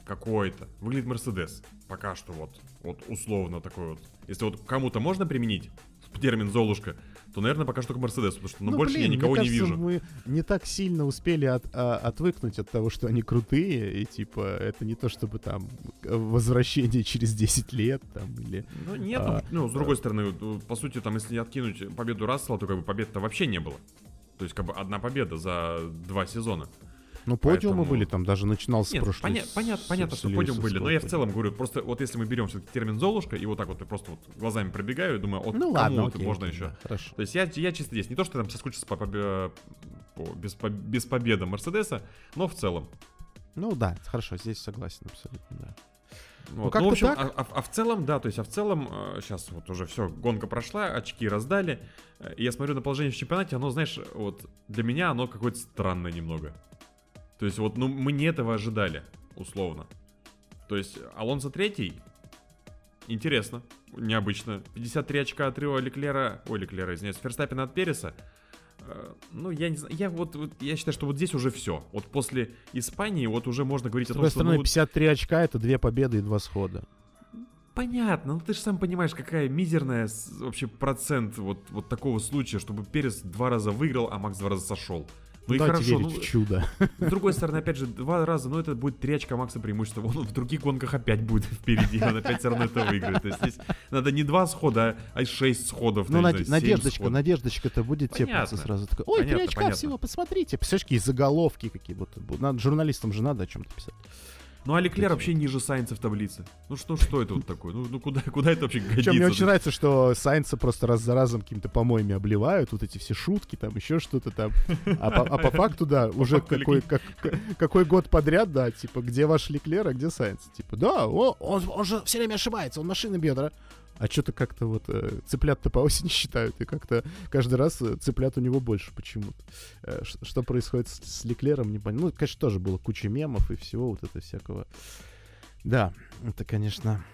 какой-то, выглядит Мерседес. Пока что вот, вот условно такой вот. Если вот кому-то можно применить термин Золушка, то, наверное, пока что к Мерседесу, потому что ну, больше блин, я никого мне не кажется, вижу. Мы не так сильно успели от- а, отвыкнуть от того, что они крутые, и типа это не то чтобы там возвращение через 10 лет там или. Ну, нет, А, ну, ну, с другой стороны, вот, по сути, там, если откинуть победу Рассела, то как бы побед-то вообще не было. То есть, как бы одна победа за два сезона. Ну, подиумы Поэтому- были, там даже начинался Нет, прошлый. поня- с- понят- с- понятно, с что подиум были, но я в целом говорю, просто вот если мы берем все-таки термин Золушка, и вот так вот я просто вот глазами пробегаю, и думаю, вот Ну кому ладно, окей, можно окей, еще? да, хорошо. То есть я, я чисто здесь. Не то, что там соскучился по, побе- по- без, по- без победы Мерседеса, но в целом. Ну да, хорошо, здесь согласен абсолютно, да. Вот. как-то Ну, в общем, так. а, а- а в целом, да, то есть, а в целом, сейчас вот уже все, гонка прошла, очки раздали. э, я смотрю на положение в чемпионате, оно, знаешь, вот для меня оно какое-то странное немного. То есть, вот, ну, мы не этого ожидали, условно. То есть, Алонсо третий, интересно, необычно. 53 очка отрыва Леклера, ой, Леклера, извиняюсь, Ферстаппина от Переса. Э, Ну, я не знаю, я вот, вот- я считаю, что вот здесь уже все. Вот после Испании вот уже можно говорить С о том, другой что... стороны, ну, вот- 53 очка это две победы и два схода. Понятно, ну ты же сам понимаешь, какая мизерная с- вообще процент вот, вот такого случая, чтобы Перес два раза выиграл, а Макс два раза сошел. Ну и Давайте хорошо, ну, чудо. с другой стороны, опять же, два раза, ну это будет три очка Макса преимущества. Он в других гонках опять будет [LAUGHS] впереди, он опять все равно это выиграет. То есть здесь надо не два схода, а шесть сходов. Ну, Над- Надеждочка. Надеждочка-то будет Понятно. сразу. Такой, Ой, три Понятно, очка понятно. всего, посмотрите. Представляешь, какие заголовки какие вот. Надо, журналистам же надо о чем-то писать. Ну а Леклер вообще ниже Сайнца в таблице. Ну что, что это вот такое? Ну, ну куда, куда это вообще годится? Причем мне очень нравится, что Сайнца просто раз за разом какими-то помоями обливают, вот эти все шутки, там еще что-то там. А по, а по факту, да, уже какой, как, какой год подряд, да, типа, где ваш Леклер, а где Сайнц? Типа, да, о, он, он же все время ошибается, он машины бьет, а? Что-то как-то вот э, цыплят-то по [LAUGHS] осени считают, и как-то каждый раз э, цыплят у него больше почему-то. Э, что происходит с, Леклером, не понятно. Ну, конечно, тоже было куча мемов и всего вот это всякого. Да, это, конечно...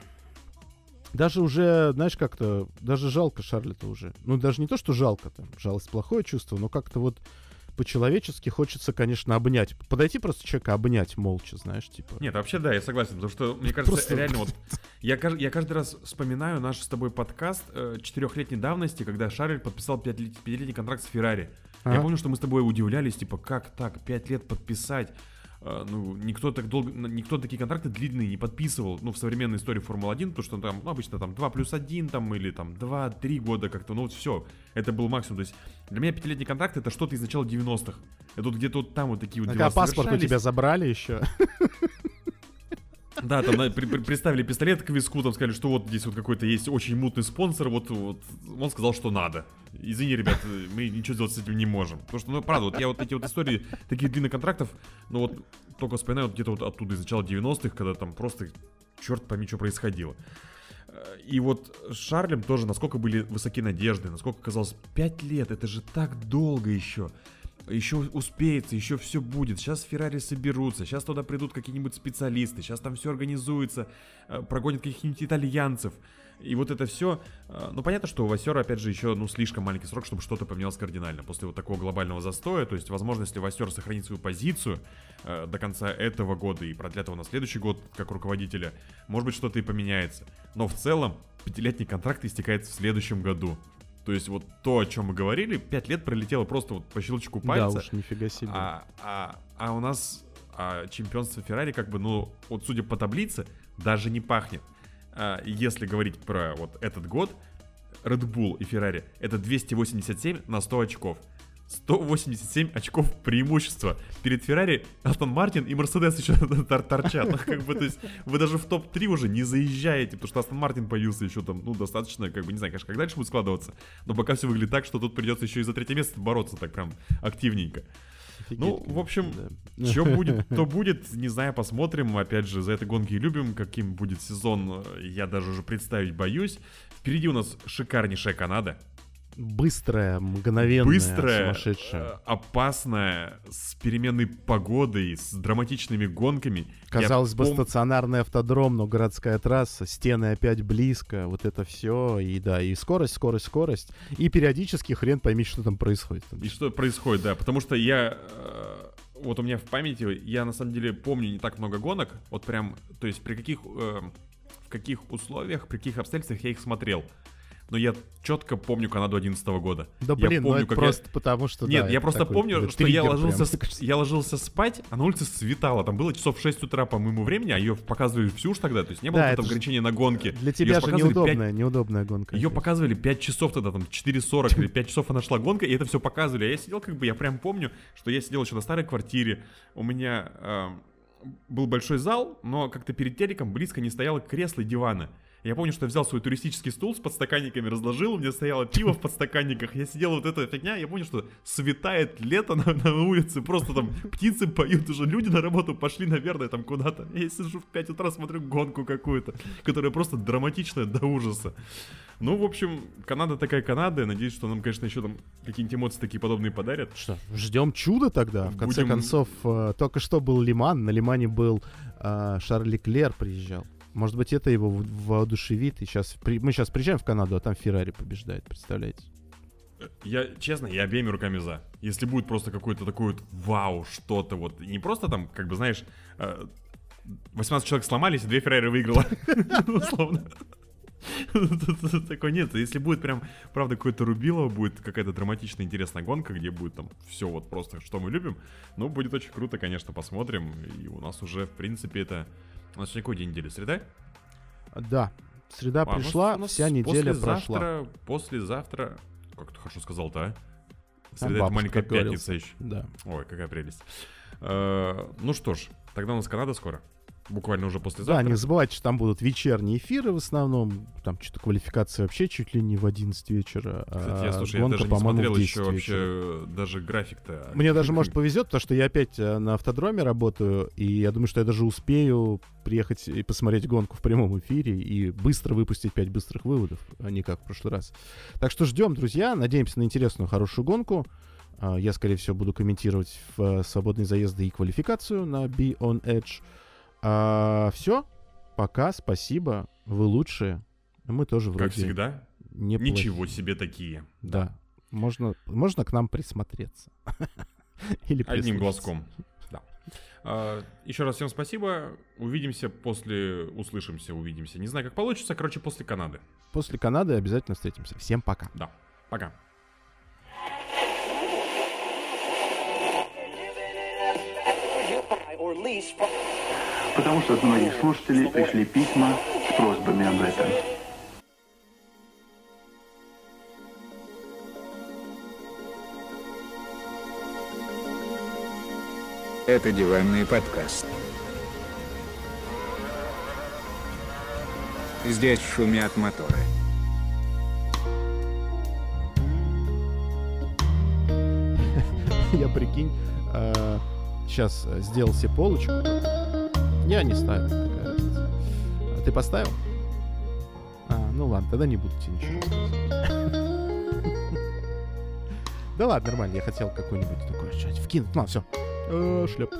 Даже уже, знаешь, как-то, даже жалко Шарлета уже. Ну, даже не то, что жалко, там, жалость плохое чувство, но как-то вот по-человечески хочется, конечно, обнять. Подойти просто человека обнять молча, знаешь, типа. Нет, вообще да, я согласен, потому что, мне кажется, Просто- реально вот... Я, я каждый раз вспоминаю наш с тобой подкаст э, четырехлетней давности, когда Шарль подписал пятилет- пятилетний контракт с Феррари. Я Ага. помню, что мы с тобой удивлялись, типа, как так, пять лет подписать? Э, ну, никто так долго, никто такие контракты длинные не подписывал, ну, в современной истории Формулы-1, потому что там, ну, обычно там 2 плюс 1, там, или там 2-3 года как-то, ну, вот все, это был максимум, то есть для меня пятилетний контракт это что-то из начала 90-х, это вот где-то вот там вот такие вот А дела паспорт у тебя забрали еще. Да, там на- при- при- приставили пистолет к виску, там сказали, что вот здесь вот какой-то есть очень мутный спонсор, вот, вот он сказал, что надо. Извини, ребят, мы ничего сделать с этим не можем. Потому что, ну, правда, вот я вот эти вот истории таких длинных контрактов, ну вот только вспоминаю вот где-то вот оттуда, из начала 90-х, когда там просто черт пойми, что происходило. Э, И вот с Шарлем тоже, насколько были высоки надежды, насколько казалось, 5 лет, это же так долго еще. Еще успеется, еще все будет. Сейчас Феррари соберутся, сейчас туда придут какие-нибудь специалисты, сейчас там все организуется, э, прогонят каких-нибудь итальянцев. И вот это все, ну понятно, что у Васера, опять же, еще ну слишком маленький срок, чтобы что-то поменялось кардинально после вот такого глобального застоя. То есть, возможно, если Васер сохранит свою позицию э, до конца этого года и продлят его на следующий год как руководителя, может быть, что-то и поменяется. Но в целом, пятилетний контракт истекает в следующем году. То есть вот то, о чем мы говорили, пять лет пролетело просто вот по щелчку Да пальца. уж, нифига себе. А, а, а у нас а, чемпионство Феррари, как бы, ну, вот судя по таблице, даже не пахнет. А, если говорить про вот этот год, Red Bull и Ferrari это 287 на 100 очков. 187 очков преимущества. Перед Феррари Алтон Мартин и Мерседес еще [LAUGHS] тор- торчат. Ну, как бы, то есть, вы даже в топ-3 уже не заезжаете, потому что Астон Мартин появился еще там, ну, достаточно, как бы, не знаю, конечно, как дальше будет складываться, но пока все выглядит так, что тут придется еще и за третье место бороться так прям активненько. Ну, в общем, Да. что будет, [LAUGHS] то будет, не знаю, посмотрим. Опять же, за это гонки любим. Каким будет сезон, я даже уже представить боюсь. Впереди у нас шикарнейшая Канада. Быстрая, мгновенная, Быстрая, сумасшедшая. э, опасная, с переменной погодой, с драматичными гонками. Я Казалось бы, пом- стационарный автодром, но городская трасса, стены опять близко, вот это все, и да, и скорость, скорость, скорость, и периодически хрен пойми, что там происходит. И что происходит, да, потому что я... э, Вот у меня в памяти, я на самом деле помню не так много гонок, вот прям, то есть при каких, э, в каких условиях, при каких обстоятельствах я их смотрел. Но я четко помню Канаду 11 года. Да Я блин, ну помню, это как я- просто потому, что... Нет, да, я просто такой, помню, что я ложился, с- я ложился спать, а на улице светало. Там было часов в 6 утра по моему времени, а ее показывали всю ж тогда. То есть не было Да, этого ограничения на гонки. Для тебя же неудобная, неудобная гонка. Ее показывали 5 часов тогда, там 4.40 или 5 часов она шла гонка, и это все показывали. А я сидел, как бы, я прям помню, что я сидел еще на старой квартире. У меня э, был большой зал, но как-то перед телеком близко не стояло кресла и дивана. Я помню, что я взял свой туристический стул с подстаканниками, разложил, у меня стояло пиво в подстаканниках, я сидел вот эта фигня, я помню, что светает лето на, на улице, просто там птицы поют, уже люди на работу пошли, наверное, там куда-то. Я сижу в 5 утра, смотрю гонку какую-то, которая просто драматичная до ужаса. Ну, в общем, Канада такая Канада, я надеюсь, что нам, конечно, еще там какие-нибудь эмоции такие подобные подарят. Что, ждем чуда тогда? В конце Будем- концов, э, только что был Лиман, на Лимане был э, Шарль Леклер приезжал. Может быть, это его воодушевит. И сейчас мы сейчас приезжаем в Канаду, а там Феррари побеждает, представляете? Я, честно, я обеими руками за. Если будет просто какой-то такой вот вау, что-то вот. Не просто там, как бы, знаешь, э, 18 человек сломались, и две Феррари выиграла. [LAUGHS] Условно. [LAUGHS] Такой нет. Если будет прям, правда, какое-то рубилово, будет какая-то драматичная, интересная гонка, где будет там все вот просто, что мы любим, ну, будет очень круто, конечно, посмотрим. И у нас уже, в принципе, это... У нас сегодня какой день недели? Среда? Да, среда А, пришла, нас вся неделя послезавтра- прошла. Послезавтра... Как ты хорошо сказал-то, а? Среда это бабушка маленькая как говорил. пятница еще. Да. Ой, какая прелесть. Э, Ну что ж, тогда у нас Канада скоро. Буквально уже Да, послезавтра. не забывайте, что там будут вечерние эфиры в основном. Там что-то квалификация вообще чуть ли не в 11 вечера. Кстати, я, а слушай, я гонка, даже не смотрел в 10 еще вообще вечера. э, даже график-то. Мне даже, может, повезет, потому что я опять э, на автодроме работаю, и я думаю, что я даже успею приехать и посмотреть гонку в прямом эфире и быстро выпустить 5 быстрых выводов, а не как в прошлый раз. Так что ждем, друзья, надеемся на интересную, хорошую гонку. А, Я, скорее всего, буду комментировать в э, свободные заезды и квалификацию на Be On Edge. Все, пока, спасибо, вы лучшие. Мы тоже вроде Как всегда, неплохие. ничего себе такие. Да. Можно, можно к нам присмотреться. [LAUGHS] Или Одним глазком. Да. А, еще раз всем спасибо. Увидимся после... Услышимся, увидимся. Не знаю, как получится. Короче, после Канады. После Канады обязательно встретимся. Всем пока. Да. Пока. Потому что от многих слушателей пришли письма с просьбами об этом. Это диванный подкаст. Здесь шумят моторы. [LAUGHS] Я прикинь, сейчас сделал себе полочку. Я не ставил. А ты поставил? А, ну ладно, тогда не буду тебе ничего. [LAUGHS] Да ладно, нормально, я хотел какой-нибудь такой что-нибудь вкинуть. Ну, все. Шлеп.